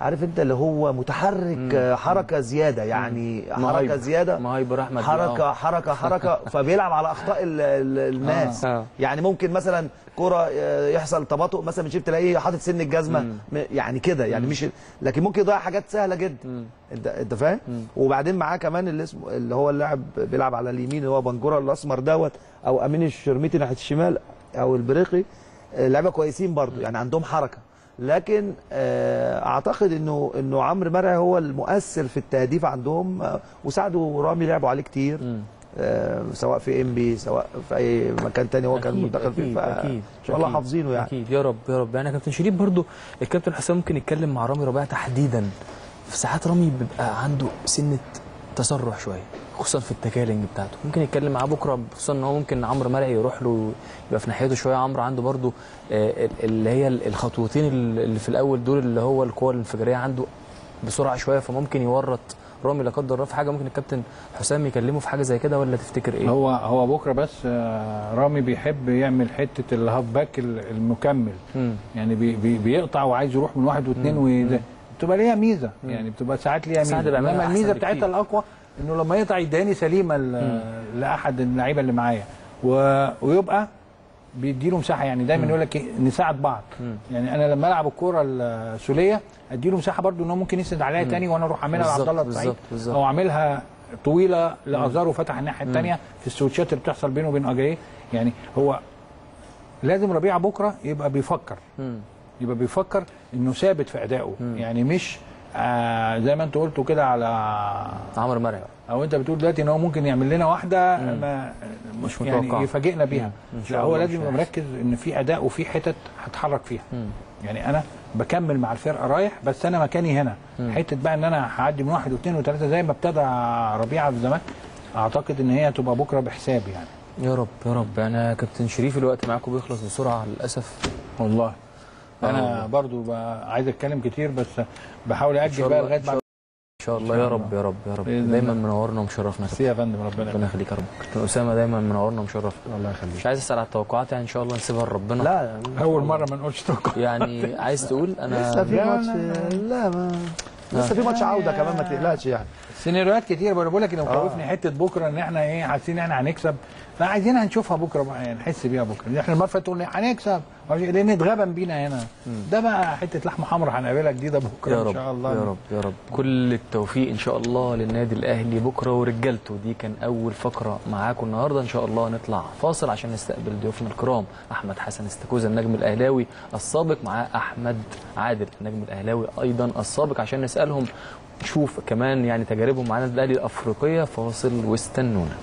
عارف انت اللي هو متحرك آه، حركة زيادة يعني حركة. زيادة. مهايبر أحمد حركة آه. حركة حركة. [laughs] فبيلعب على أخطاء ال- ال- الناس. آه. يعني ممكن مثلا كرة آه، يحصل تباطؤ مثلا من شيب تلاقيه حاطط سن الجزمة. يعني كده يعني مش لكن ممكن يضيع حاجات سهلة جدا. انت انت فاهم؟ وبعدين معاه كمان اللي اسمه اللي هو اللاعب بيلعب على اليمين اللي هو بنجوره الأسمر دوت أو أمين الشرميتي ناحية الشمال أو البريقي. آه، لعيبة كويسين برضو. يعني عندهم حركة. لكن آه، أعتقد إنه إنه عمرو مرعي هو المؤثر في التهديف عندهم آه، وسعد ورامي لعبوا عليه كتير آه، سواء في إم بي سواء في أي مكان تاني هو كان منتقل فيه ان شاء الله حافظينه يعني. أكيد. يا رب يا رب. يعني كابتن شريف برضو الكابتن حسام ممكن يتكلم مع رامي ربيعة تحديدا. في ساعات رامي بيبقى عنده سنة تسرع شوية خصوصا في ال tackling بتاعته. ممكن يتكلم معاه بكرة خصوصا إن هو ممكن عمرو مرعي يروح له يبقى في ناحيته شوية. عمرو عنده برضو آه، ال- اللي هي ال- الخطوتين اللي في الأول دول اللي هو القوة الانفجارية عنده بسرعة شوية فممكن يورط رامي لا قدر الله في حاجة. ممكن الكابتن حسام يكلمه في حاجة زي كده ولا تفتكر إيه؟ هو هو بكرة بس آه، رامي بيحب يعمل حتة ال half back ال- المكمل. مم. يعني بي بي بيقطع وعايز يروح من واحد واثنين بتبقى ليها ميزة يعني بتبقى ساعات ليها ميزة. إنما الميزة. بتاعتها الأقوى إنه لما يقطع يداني سليمة لأحد اللعيبة اللي معايا. و- ويبقى بيديله مساحه يعني دايما يقول لك إيه، نساعد بعض. يعني أنا لما ألعب الكورة السولية اديله مساحه برده إن هو ممكن يسند عليها تاني وأنا أروح أعملها لعبد الله السعيد. أو اعملها طويلة لازار وفتح الناحية الثانية في السويتشات اللي بتحصل بينه وبين أجاي. يعني هو لازم ربيعه بكرة يبقى بيفكر. مم. يبقى بيفكر إنه ثابت في أدائه. يعني مش آه زي ما انت قلتوا كده على عمرو مرعي أو أنت بتقول دلوقتي إن هو ممكن يعمل لنا واحدة ما مش يعني متوقعة. يفاجئنا بيها. لا هو لازم يبقى مركز إن في أداء وفي حتت هتحرك فيها. يعني أنا بكمل مع الفرقة رايح بس أنا مكاني هنا. حتة بقى إن أنا هعدي من واحد واثنين وثلاثة زي ما ابتدى ربيعه في الزمالك أعتقد إن هي هتبقى بكرة بحساب يعني. يا رب يا رب. يعني يا كابتن شريف الوقت معاكم بيخلص بسرعة للأسف. والله. أنا. برضو عايز أتكلم كتير بس بحاول أجل شاء بقى لغاية إن بعد إن شاء الله. يا رب يا رب يا رب. دايما. منورنا ومشرفنا يا ميرسي يا فندم ربنا ربنا يخليك. يا رب. كابتن أسامة دايما منورنا ومشرفنا. الله يخليك. مش عايز أسأل على التوقعات يعني إن شاء الله نسيبها لربنا. لا أول مرة ما نقولش توقع يعني عايز تقول؟ أنا لسه في ماتش. لا، ما لسه في ماتش عودة كمان ما تقلقش يعني. سيناريوهات كتير بقول بقول لك اللي مخوفني حتة بكرة إن إحنا إيه حاسين إن إحنا هنكسب. لا عايزينها نشوفها بكرة بقى نحس بيها بكرة. إحنا المرة اللي فاتت قلنا هنكسب. لأن اتغبن بينا هنا. ده بقى حتة لحمة حمراء هنقابلها جديدة بكرة يا إن رب شاء الله. يا رب يا رب. كل التوفيق إن شاء الله للنادي الأهلي بكرة ورجالته. دي كان أول فقرة معاكم النهارده. إن شاء الله نطلع فاصل عشان نستقبل ضيوفنا الكرام. أحمد حسن استكوزا النجم الأهلاوي. السابق معاه أحمد عادل النجم الأهلاوي أيضا السابق. عشان نسألهم نشوف كمان يعني تجاربهم مع النادي الأهلي الأفريقية. فاصل واستنونا